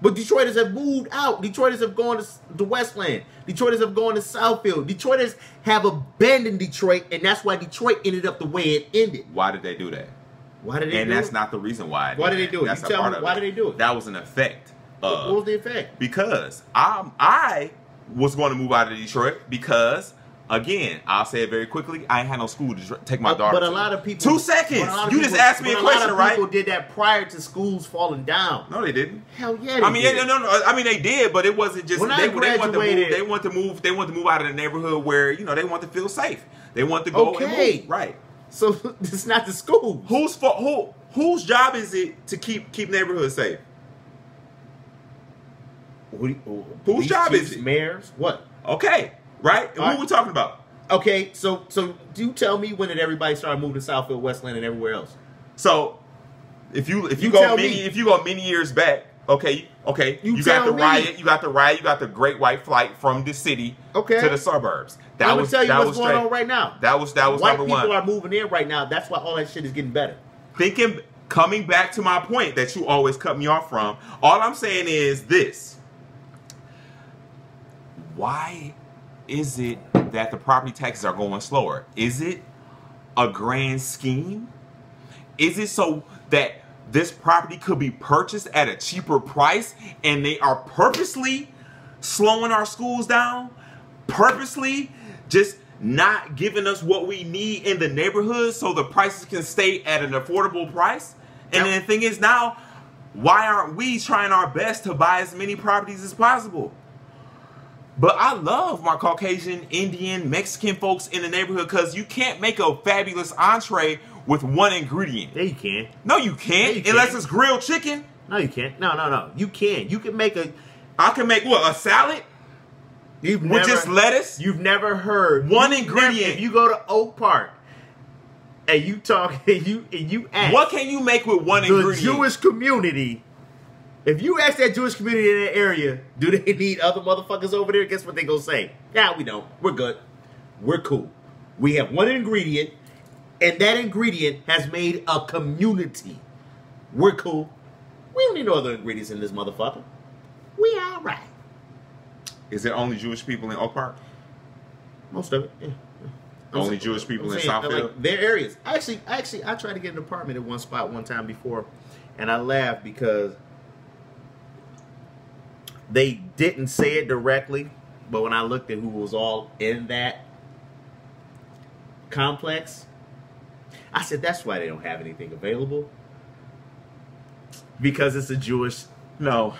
But Detroiters have moved out. Detroiters have gone to the Westland. Detroiters have gone to Southfield. Detroiters have abandoned Detroit, and that's why Detroit ended up the way it ended. Why did they do that? Why did they and that's it? not the reason why. Why did they do it? That's You tell part me, of why did they do it? That was an effect. what was the effect? because I I was going to move out of Detroit because again I'll say it very quickly. I ain't had no school to take my daughter. but a to. lot of people. Two seconds. but a lot of You just asked me a but question, lot of right? People did that prior to schools falling down. No, they didn't. Hell yeah. They I mean, yeah, no, no. I mean, they did, but it wasn't just. When they, I they want to move. graduated- They want to move. They want to move out of the neighborhood where you know they want to feel safe. They want to go and Okay. move. Right. So it's not the school. Whose fault? Who? Whose job is it to keep keep neighborhoods safe? Who, who, Whose job is it? Mayors. What? Okay, right. And All who right. we talking about? Okay. So so do you tell me when did everybody start moving to Southfield, Westland, and everywhere else? So, if you if you, You go many me. if you go many years back, okay, okay, You you, got the me. riot, you got the riot, you got the Great White Flight from the city Okay. to the suburbs. That I'm was gonna tell you that what's was going straight. on right now. That was that was White number people one. are moving in right now. That's why all that shit is getting better. thinking coming back to my point that you always cut me off from all i'm saying is this why is it that the property taxes are going slower is it a grand scheme is it so that this property could be purchased at a cheaper price and they are purposely slowing our schools down purposely just not giving us what we need in the neighborhood so the prices can stay at an affordable price. And then the thing is now, why aren't we trying our best to buy as many properties as possible? But I love my Caucasian, Indian, Mexican folks in the neighborhood because you can't make a fabulous entree with one ingredient. Yeah, you can. No, you can't, Yeah, you unless can. it's grilled chicken. No, you can't. No, no, no. You can. You can make a. I can make what a salad You've with never, just lettuce. You've never heard One ingredient. never- if you go to Oak Park and you talk and you and you ask What can you make with one the ingredient? Jewish community, if you ask that Jewish community in that area, do they need other motherfuckers over there? Guess what they gonna say? Yeah, we don't. We're good. We're cool. We have one ingredient, and that ingredient has made a community. We're cool. We don't need no other ingredients in this motherfucker. We all right. Is it only Jewish people in Oak Park? Most of it. Yeah. I'm Only saying- Jewish people I'm in saying, uh, Southfield? Like, their areas. Actually, actually, I tried to get an apartment at one spot one time before, and I laughed because they didn't say it directly, but when I looked at who was all in that complex, I said that's why they don't have anything available because it's a Jewish No.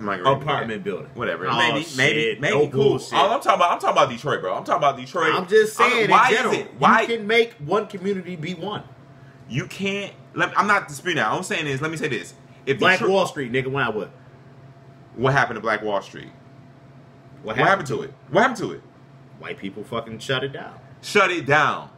I'm apartment building. Whatever. Oh, maybe, shit. maybe, maybe No cool. bullshit. All I'm talking about, I'm talking about Detroit, bro. I'm talking about Detroit. I'm just saying. I don't- saying. why in general, is it? Why you can make one community be one? you can't? Let, I'm not disputing that. All I'm saying is, let me say this: If Black Detroit, Wall Street, nigga. why I what? What happened to Black Wall Street? What What happened to it? What happened to it? White people fucking shut it down. Shut it down.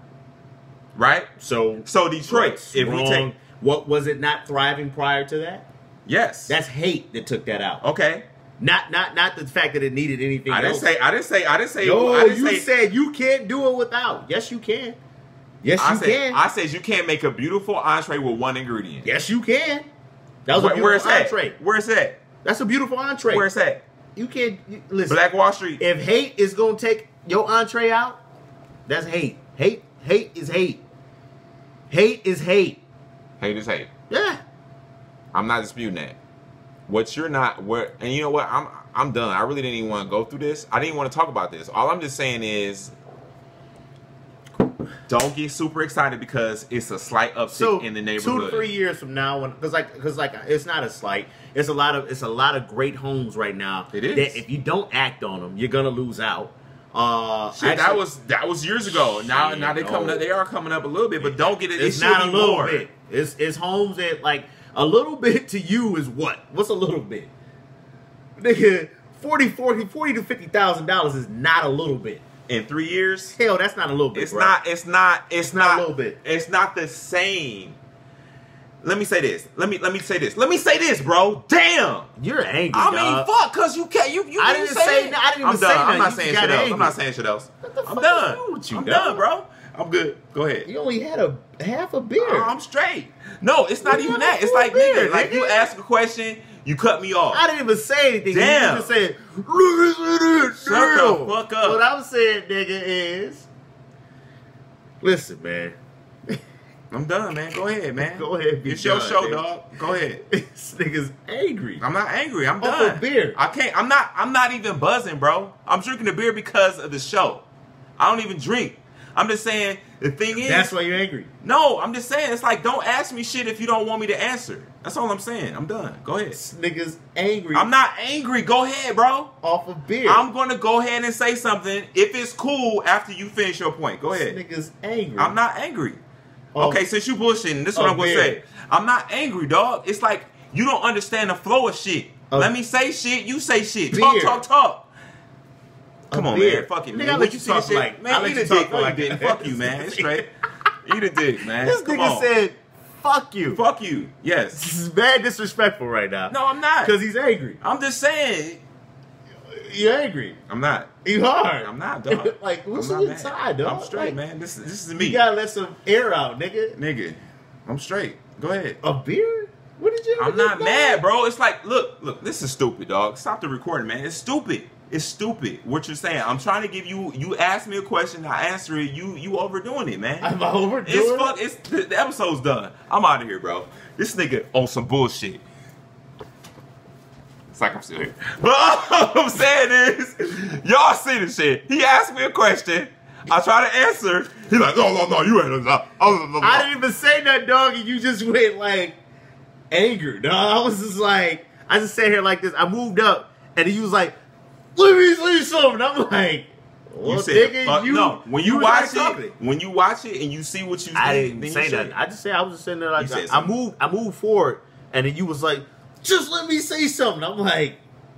Right. So, So Detroit, if we wrong? take what was it not thriving prior to that? yes, That's hate that took that out. okay. Not not not the fact that it needed anything. I didn't say. I didn't say. I didn't say. No, I didn't you say, said you can't do it without. Yes, you can. Yes, I you said. can. I said you can't make a beautiful entree with one ingredient. yes, you can. That was Where, a beautiful that? entree. Where's that? That's a beautiful entree. Where's that? you can't you, listen. Black Wall Street. if hate is gonna take your entree out, that's hate. Hate, hate is hate. Hate is hate. hate is hate. Yeah. I'm not disputing that. What you're not where and you know what? I'm I'm done. I really didn't even want to go through this. I didn't want to talk about this. All I'm just saying is don't get super excited because it's a slight uptick So in the neighborhood. two to three years from now, when because like because like it's not a slight, it's a lot of it's a lot of great homes right now. It is. That if you don't act on them, you're gonna lose out. Uh, Shit, that was that was years ago. Now now they coming up. They are coming up a little bit, but don't get it. It's it not a little more. bit. It's it's homes that like a little bit to you is what? What's a little bit? Nigga, 40, 40, 40 to fifty thousand dollars is not a little bit. In three years. Hell, that's not a little bit. It's bro. not. It's not. It's, not a little bit. It's not the same. Let me say this. Let me let me say this. Let me say this, bro. Damn. You're angry. I mean, fuck, cause you can't. You you I didn't didn't say I didn't even I'm say done. I'm not You saying shit else. I'm not saying shit else. I'm done. with you, I'm dog? done, bro. I'm good. Go ahead. You only had a half a beer. Oh, I'm straight. No, it's not You even that. It's like beer, nigga, like you nigga. ask a question, you cut me off. I didn't even say anything. Damn. You just said, "Look at this." Shut the fuck up. What I'm saying, nigga, is listen, man. I'm done, man. Go ahead, man. Go ahead, be It's your show, nigga. dog. Go ahead. this nigga's angry. I'm not angry. I'm oh, done. a beer. I can't. I'm not. I'm not even buzzing, bro. I'm drinking the beer because of the show. I don't even drink. I'm just saying. The thing is, That's why you're angry. no. I'm just saying. It's like don't ask me shit if you don't want me to answer. That's all I'm saying. I'm done. Go ahead. This nigga's angry. I'm not angry. Go ahead, bro. off a beer. I'm gonna go ahead and say something if it's cool after you finish your point. Go This ahead. nigga's angry. I'm not angry. Oh. Okay, since you bullshitting, this is what Oh, I'm gonna beer. say. I'm not angry, dog. It's like you don't understand the flow of shit. Oh. Let me say shit, you say shit. Talk, Beer. talk, talk. A Come on, beer. man. Fuck it, Nigga. I let you you see this talk shit, like- I let you talk. Like that. Fuck you, man. It's straight. Eat a dick, man. This Come nigga on. said, "Fuck you." Fuck you. Yes. This is mad disrespectful right now. No, I'm not. because he's angry. I'm just saying. You're angry. I'm not. You are. I'm not, dog. like, what's on your side, dog? I'm straight, Like, man. This, this is me. You gotta let some air out, nigga. Nigga, I'm straight. Go ahead. A beer? What did you? I'm not mad, bro. It's like, look, look, this is stupid, dog. Stop the recording, man. It's stupid. It's stupid. What you're saying. I'm trying to give you. You ask me a question, I answer it. You you overdoing it, man. I'm overdoing it's it? It's the, the episode's done. I'm out of here, bro. This nigga on some bullshit. It's like I'm still here. But all I'm saying is, y'all see this shit. He asked me a question. I try to answer. He's like, no, no, no, you ain't. Oh. I didn't even say that, dog, and you just went like anger, dog. I was just like, I just sat here like this. I moved up, and he was like, "Let me say something." I'm like, well, you said, nigga, fuck- you no. When you was watch like talking. it, when you watch it and you see what you, I think, didn't say you that. I just said I was just sitting there like You said I moved. I moved forward, and then you was like, "Just let me say something." I'm like,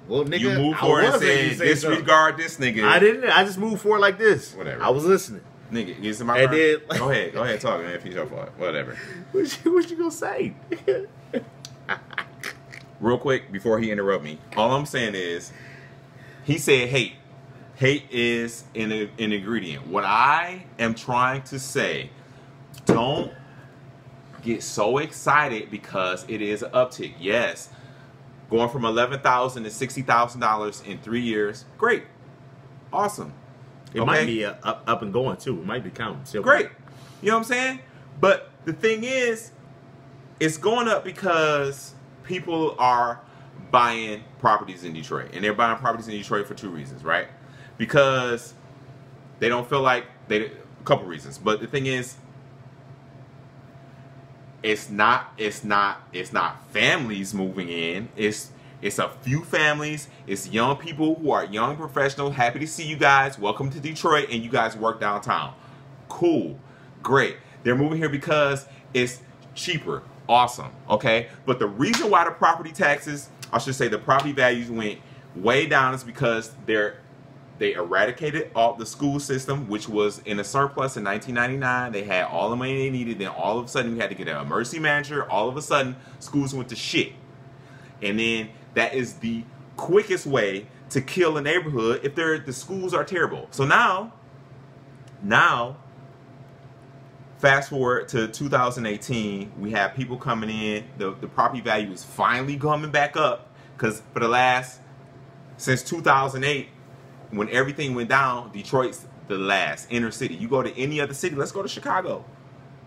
"Well, nigga, you move I forward and was letting said, say disregard this nigga. I didn't. I just moved forward like this. Whatever. I was listening. Nigga, is it my And turn? then- go ahead, go ahead, talk, man. If it's your fault, whatever. What you, what you gonna say? Real quick before he interrupt me, all I'm saying is, he said hate. Hate is an, an ingredient. What I am trying to say, don't get so excited because it is an uptick. Yes, going from 11,000 to sixty thousand dollars in three years, great, awesome. It might be uh, up, up and going too. It might be counting. Still great. You know what I'm saying? But the thing is, it's going up because people are buying properties in Detroit. And they're buying properties in Detroit for two reasons, right? Because they don't feel like they a couple reasons. But the thing is, it's not it's not it's not families moving in. It's it's a few families. It's young people who are young professionals. Happy to see you guys. Welcome to Detroit, and you guys work downtown. Cool, great. They're moving here because it's cheaper. Awesome. Okay, but the reason why the property taxes, I should say, the property values went way down is because they're they eradicated all the school system, which was in a surplus in 1999. They had all the money they needed. Then all of a sudden, we had to get an emergency manager. All of a sudden, schools went to shit. And then that is the quickest way to kill a neighborhood if the schools are terrible. So now, now, fast forward to 2018, we have people coming in. The the property value is finally coming back up because for the last since 2008 when everything went down, Detroit's the last inner city. You go to any other city, let's go to Chicago.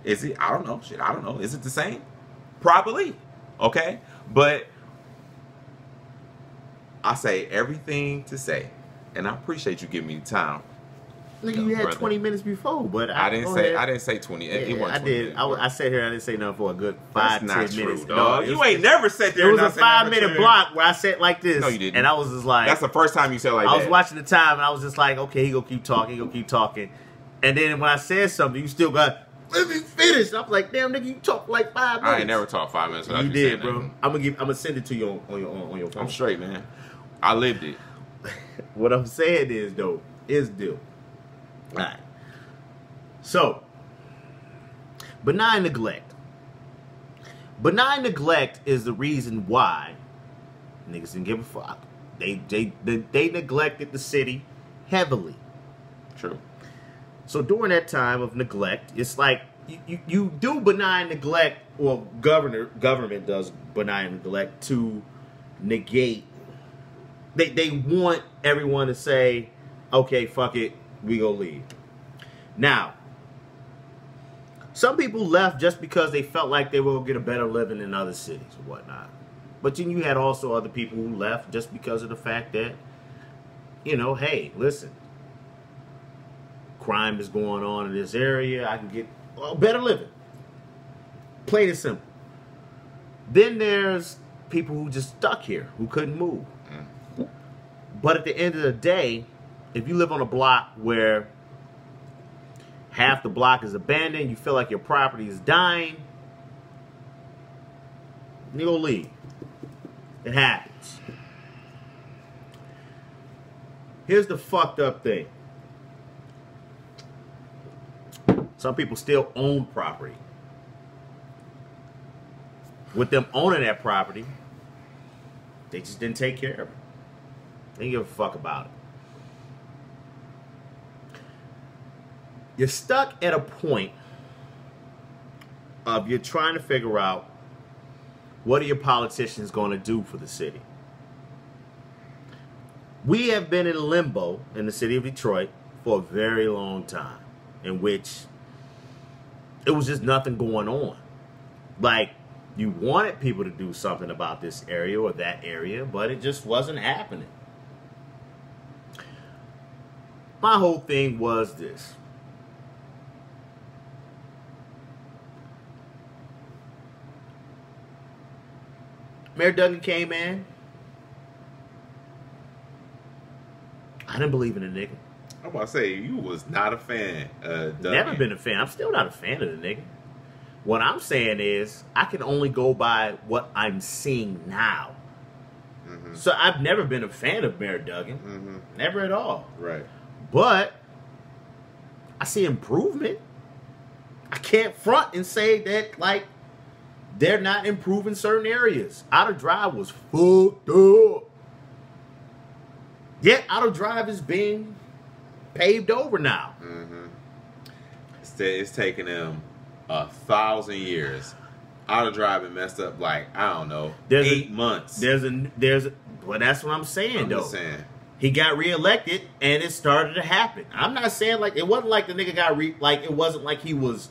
Is it? I don't know. Shit, I don't know. Is it the same? Probably. Okay, but I say everything to say, and I appreciate you giving me time. Nigga, you had brother. 20 minutes before, but I, I didn't say ahead. I didn't say twenty. It, it wasn't I did. I. I sat here. I didn't say nothing for a good That's five, not ten true, minutes. dog. No, you it ain't never sat there. It was a five minute block where I sat like this. No, you didn't. And I was just like, That's the first time you said like I that. was watching the time and I was just like, okay, he gonna keep talking, he gonna keep talking. And then when I said something, you still got, let me finish. I'm like, damn nigga, you talk like five minutes. I ain't never talked five minutes You did, bro. nothing. I'm gonna give. I'm gonna send it to you on, on your on, on your phone. I'm straight, man. I lived it. What I'm saying is though, is deal. Alright. So benign neglect. Benign neglect is the reason why niggas didn't give a fuck. They they they, they neglected the city heavily. True. So during that time of neglect, it's like you, you, you do benign neglect, or governor government does benign neglect to negate. They they want everyone to say, okay, fuck it, we go leave. Now, some people left just because they felt like they will get a better living in other cities or whatnot. But then you had also other people who left just because of the fact that, you know, hey, listen, crime is going on in this area. I can get a better living. Plain and simple. Then there's people who just stuck here, who couldn't move. Mm. But at the end of the day, if you live on a block where half the block is abandoned, you feel like your property is dying, you go leave. It happens. Here's the fucked up thing. Some people still own property. With them owning that property, they just didn't take care of it. They didn't give a fuck about it. You're stuck at a point of you're trying to figure out what are your politicians going to do for the city. We have been in limbo in the city of Detroit for a very long time, in which it was just nothing going on. Like, you wanted people to do something about this area or that area, but it just wasn't happening. My whole thing was this. Mayor Duggan came in. I didn't believe in the nigga. I'm about to say you was not a fan. Uh, Never been a fan. I'm still not a fan of the nigga. What I'm saying is, I can only go by what I'm seeing now. Mhm. So I've never been a fan of Mayor Duggan. Mhm. Never at all. Right. But I see improvement. I can't front and say that like they're not improving certain areas. Outer Drive was fucked up. Yet Outer Drive is being paved over now. Mm-hmm. It's, it's taken them a thousand years. Auto driving messed up like I don't know There's a- eight months. There's a there's a, well that's what I'm saying I'm though. saying. He got reelected and it started to happen. I'm not saying like it wasn't like the nigga got re like it wasn't like he was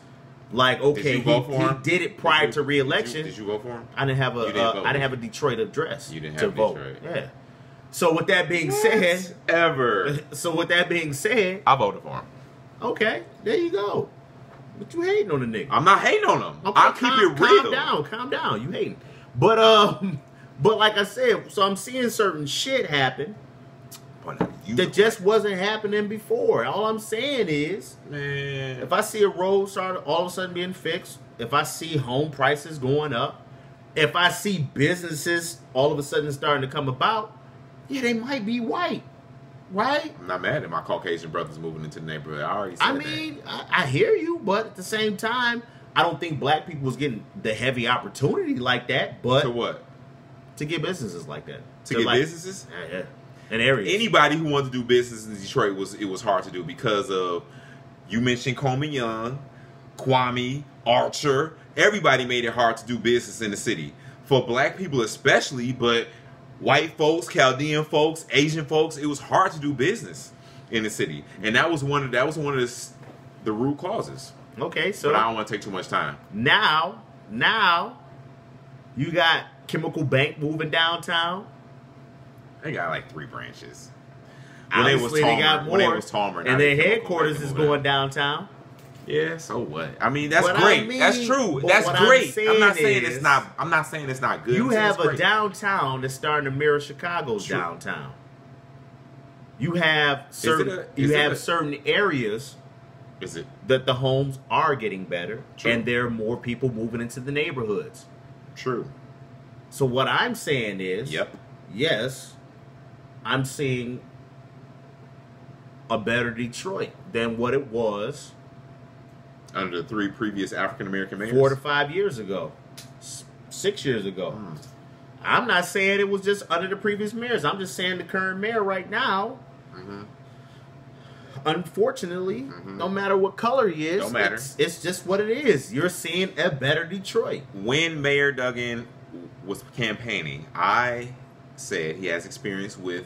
like okay Did he, he did it prior Did to you- reelection. Did you, did you vote for him? I didn't have a didn't uh. I didn't have a Detroit address You didn't to vote. Detroit. Yeah. So with that being said, ever. so with that being said, I voted for him. okay, there you go. But you hating on the nigga? I'm not hating on him. Okay, I'll keep calm, it real. Calm down, calm down. You hating, but um, but like I said, so I'm seeing certain shit happen Point out you that just wasn't happening before. All I'm saying is, man. if I see a road start all of a sudden being fixed, if I see home prices going up, if I see businesses all of a sudden starting to come about, yeah, they might be white, right? I'm not mad at my Caucasian brothers moving into the neighborhood. I already said I that. mean, I, I hear you, but at the same time, I don't think black people was getting the heavy opportunity like that, but to what? to get businesses like that, To get like, businesses? yeah, yeah, areas. Anybody who wanted to do business in Detroit was it was hard to do because of you mentioned Coleman Young, Kwame, Archer. Everybody made it hard to do business in the city. For black people especially, but white folks, Chaldean folks, Asian folks, it was hard to do business in the city. And that was one of that was one of the, the root causes. okay, so But I don't want to take too much time. now, now, you got Chemical Bank moving downtown. They got like three branches. When they was Obviously, they got more. when they was Talmer, now and they their headquarters is going downtown. Yeah, so what? I mean, that's What I great. mean- that's true. That's what I'm great. I'm, not saying saying is- it's not. I'm not saying it's not good. You have a great. downtown that's starting to mirror Chicago's True. downtown. You have certain a- you have a- certain areas Is it that the homes are getting better True. and there are more people moving into the neighborhoods. true? So what I'm saying is Yep. yes, I'm seeing a better Detroit than what it was Under the three previous African American mayors. four to five years ago, six years ago. Mm. I'm not saying it was just under the previous mayors. I'm just saying the current mayor right now. Mhm. Unfortunately, Mhm. no matter what color he is, It's, it's just what it is. You're seeing a better Detroit. When Mayor Duggan was campaigning, I said he has experience with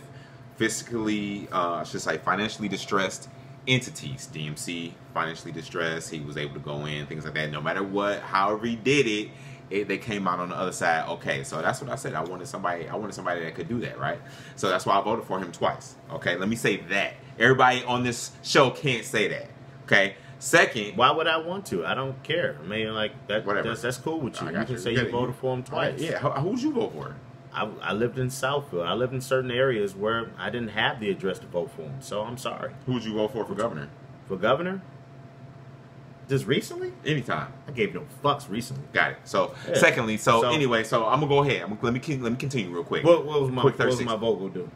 fiscally, uh, I should say, financially distressed entities. DMC, financially distressed. He was able to go in, things like that. No matter what, however he did it, it, they came out on the other side. Okay, so that's what I said. I wanted somebody. I wanted somebody that could do that, right? So that's why I voted for him twice. Okay, let me say that. Everybody on this show can't say that. Okay. Second, Why would I want to? I don't care. I mean, like that. Whatever. That's, that's cool with you. I You can you. say You you, voted for him twice. yeah, who'd you vote for? I, I lived in Southfield. I lived in certain areas where I didn't have the address to vote for him. So I'm sorry. Who would you vote for for governor? For governor, just recently, Anytime. I gave no fucks recently. Got it. So, Yeah. secondly, so, So- anyway, so I'm gonna go ahead. I'm let me let me continue real quick. What, what was my Quick what was my vote gonna do?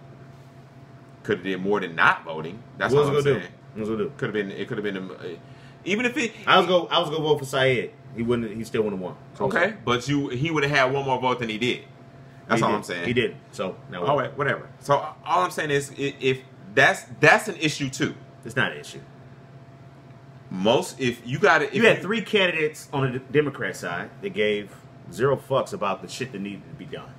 Could have did more than not voting. That's what what, was I'm saying. do? What was gonna do? Could have been. It could have been. Uh, even if it. I was go. I was gonna vote for Syed. He wouldn't. He still wouldn't have won. Okay, but you he would have had one more vote than he did. That's all did. I'm saying. He did. So no. All right, whatever. So all I'm saying is, if that's that's an issue too. it's not an issue. Most if you got it, You had three candidates on the Democrat side that gave zero fucks about the shit that needed to be done.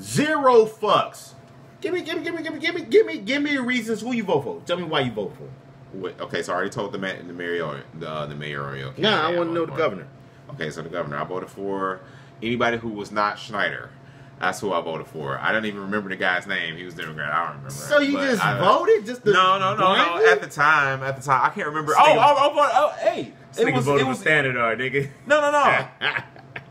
Zero fucks. Give me, give me, give me, give me, give me, give me, give me reasons who you vote for. Tell me why you vote for. Wait, okay, so I already told the ma- the mayor the uh, the mayoral. Nah, I want to know the governor. Okay, so the governor. I voted for anybody who was not Snyder. That's who I voted for. I don't even remember the guy's name. He was Democrat. I don't remember. So you But just I- voted? Just the No, no, no, no. At the time, at the time, I can't remember. This Oh, oh, oh, oh, oh, hey, This it was, voted it was. standard art, nigga. No, no, no.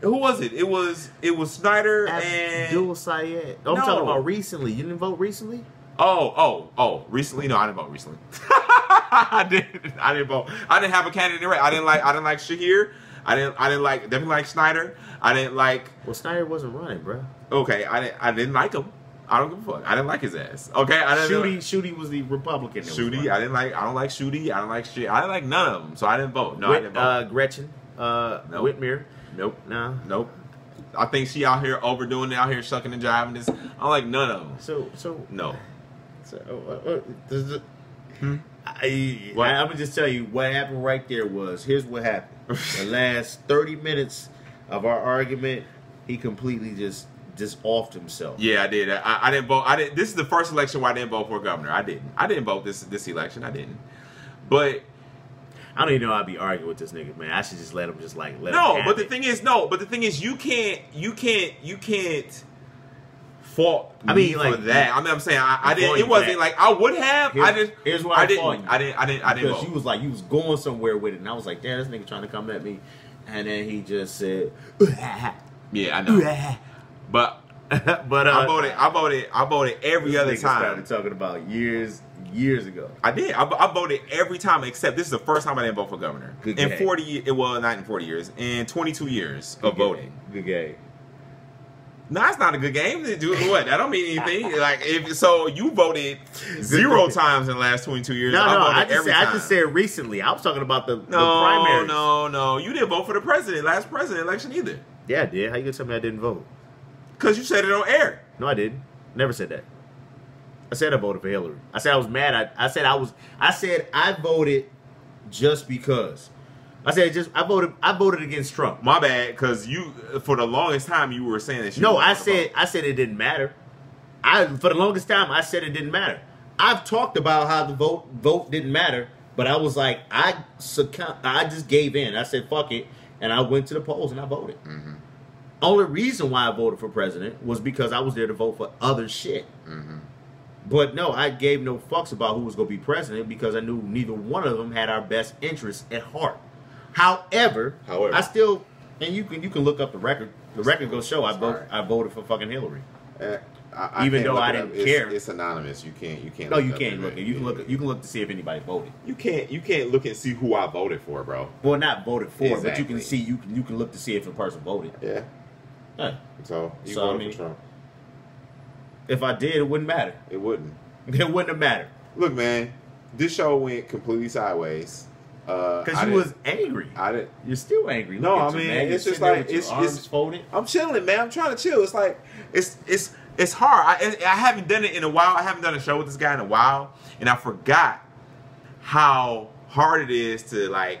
who was it? It was, it was Snyder and. Abdul Syed. I'm No. talking about recently. You didn't vote recently? Oh, oh, oh! Recently, no, I didn't vote recently. I didn't. I didn't vote. I didn't have a candidate. Right. I didn't like. I didn't like Shri. I didn't. I didn't like. Definitely like Snyder. I didn't like. Well, Snyder wasn't running, bro. Okay, I didn't. I didn't like him. I don't give a fuck. I didn't like his ass. Okay, I didn't. Schuette, Schuette was the Republican. Schuette. I didn't like. I don't like Schuette. I don't like shit. I didn't like none of them. So I didn't vote. No, I didn't vote. uh, Gretchen, uh, Nope. Whitmer. nope. Nah. Nope. I think she out here overdoing it. Out here shucking and driving this. I don't like none of them. So, so, No. so uh, uh, does it- Hmm? I, What? I, I'm gonna just tell you what happened right there was. Here's what happened. the last 30 minutes of our argument, he completely just just offed himself. Yeah, I did. I, I didn't vote. I didn't. This is the first election where I didn't vote for governor. I didn't. I didn't vote this this election. I didn't. But I don't even know I'd be arguing with this nigga, man. I should just let him just like let no. have But the it. thing is, no. But the thing is, you can't. You can't. You can't fault I me mean, for that. I mean, I'm saying I, I didn't. It wasn't that. like I would have. I just. here's why I I'm didn't. you. I didn't. I didn't. I didn't because vote. you was like you was going somewhere with it, and I was like, damn, this nigga trying to come at me, and then he just said, yeah, I know. But but uh, I voted. I voted. I voted every other time. started talking about years years ago. I did. I, I voted every time except this is the first time I didn't vote for governor Good in game. forty. It was not in forty years. In twenty two years of voting. Good game. No, it's not a good game. Do what? That don't mean anything. like if so, you voted zero times in the last twenty two years. No, no, voted I just every said, I just said recently. I was talking about the, the no, primaries. no, no. You didn't vote for the president last president election either, Yeah, I did. How you gonna tell me I didn't vote? because you said it on air. No, I didn't. Never said that. I said I voted for Hillary. I said I was mad. I, I said I was. I said I voted just because. I said just I voted. I voted against Trump. My bad, because you for the longest time you were saying that. You No, I said. I said it didn't matter. I for the longest time I said it didn't matter. I've talked about how the vote vote didn't matter, but I was like I succumb, I just gave in. I said fuck it, and I went to the polls and I voted. Mm-hmm. Only reason why I voted for president was because I was there to vote for other shit. Mm-hmm. But no, I gave no fucks about who was going to be president because I knew neither one of them had our best interests at heart. However, However. I still, and you can you can look up the record. The record goes show I vote I voted for fucking Hillary. Eh, I, I Even though I didn't up. It's- care. It's, anonymous. You can't. You can't. No, you can't look. man. You can look. You can look to see if anybody voted. You can't. You can't look and see who I voted for, bro. Well, not voted for, but you can see you can you can look to see if a person voted. Yeah. Huh. So you So, I mean- for Trump. If I did, it wouldn't matter. It wouldn't. It wouldn't have mattered Look, man. This show went completely sideways. Uh, because I you was angry. I didn't. You're still angry. No, I mean, man. You're it's just like- it's- it's- folded. I'm chilling, man. I'm trying to chill. It's like it's it's it's hard. I I haven't done it in a while. I haven't done a show with this guy in a while, and I forgot how hard it is to like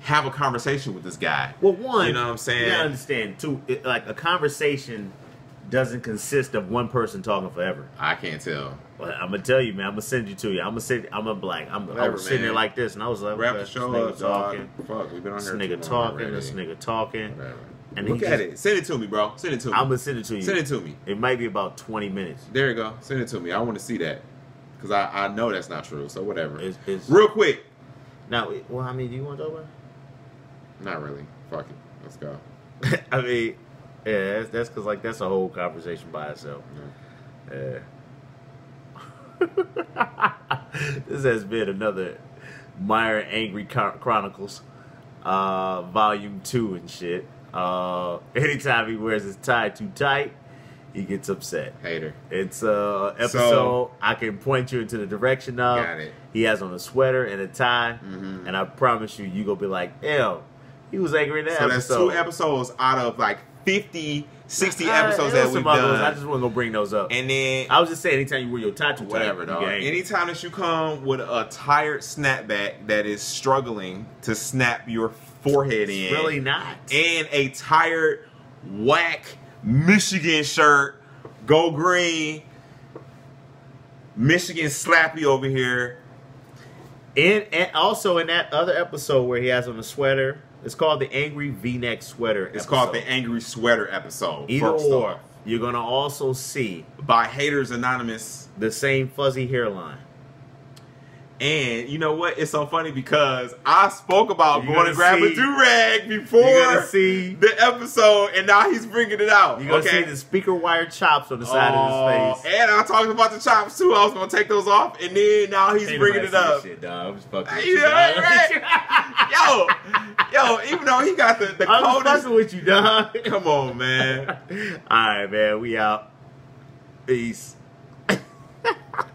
have a conversation with this guy. Well, one, You know what I'm saying? I understand too. It, like a conversation doesn't consist of one person talking forever. I can't tell. But I'm gonna tell you, man. I'm gonna send you to you. I'm gonna send. I'm gonna black. I'm. I was sitting there like this, and I was like, Wrap the show this nigga up, dog. talking. Fuck, we've been on This here nigga talking. long This nigga talking. Whatever. And Look he at just- it. Send it to me, bro. Send it to me. I'm gonna send it to you. Send it to me. It might be about 20 minutes. There you go. Send it to me. I want to see that because I, I know that's not true. So whatever. It's, it's Real quick. now. Well, I mean, do you want to talk about? Not really. Fuck it. Let's go. I mean, yeah, that's that's because like that's a whole conversation by itself. Yeah. this has been another Meyer Angry Chronicles, uh, Volume Two and shit. Uh, anytime he wears his tie too tight, he gets upset. Hater. It's uh episode So- I can point you into the direction of. Got it. He has on a sweater and a tie, Mhm. and I promise you, you gonna be like, "Ew, he was angry in that So that's two episodes out of like 50, 60 Uh, episodes there that we've some other ones. done. I just wasn't gonna bring those up. and then I was just saying, anytime you wear your tie too whatever, dog. Anytime that you come with a tired snapback that is struggling to snap your forehead in, really not. and a tired, whack Michigan shirt, go green, Michigan slappy over here. In and also in that other episode where he has on the sweater, it's called the Angry V-neck sweater. It's called the. Angry Sweater episode. Either or. off. You're gonna also see by Haters Anonymous. the same fuzzy hairline. And you know what? It's so funny because I spoke about You're going to grab a see- do rag before see. the episode, and now he's bringing it out. You're gonna see the speaker wire chops on the side Oh, of his oh, face. And I talked about the chops too. I was gonna take those off, and then now he's Ain't bringing it up. Shit, dog. I'm just fucking with You you, dog. right? yo, yo, even though he got the, the I'm coldest. fucking with you, dog. Come on, man. All right, man. We out. Peace.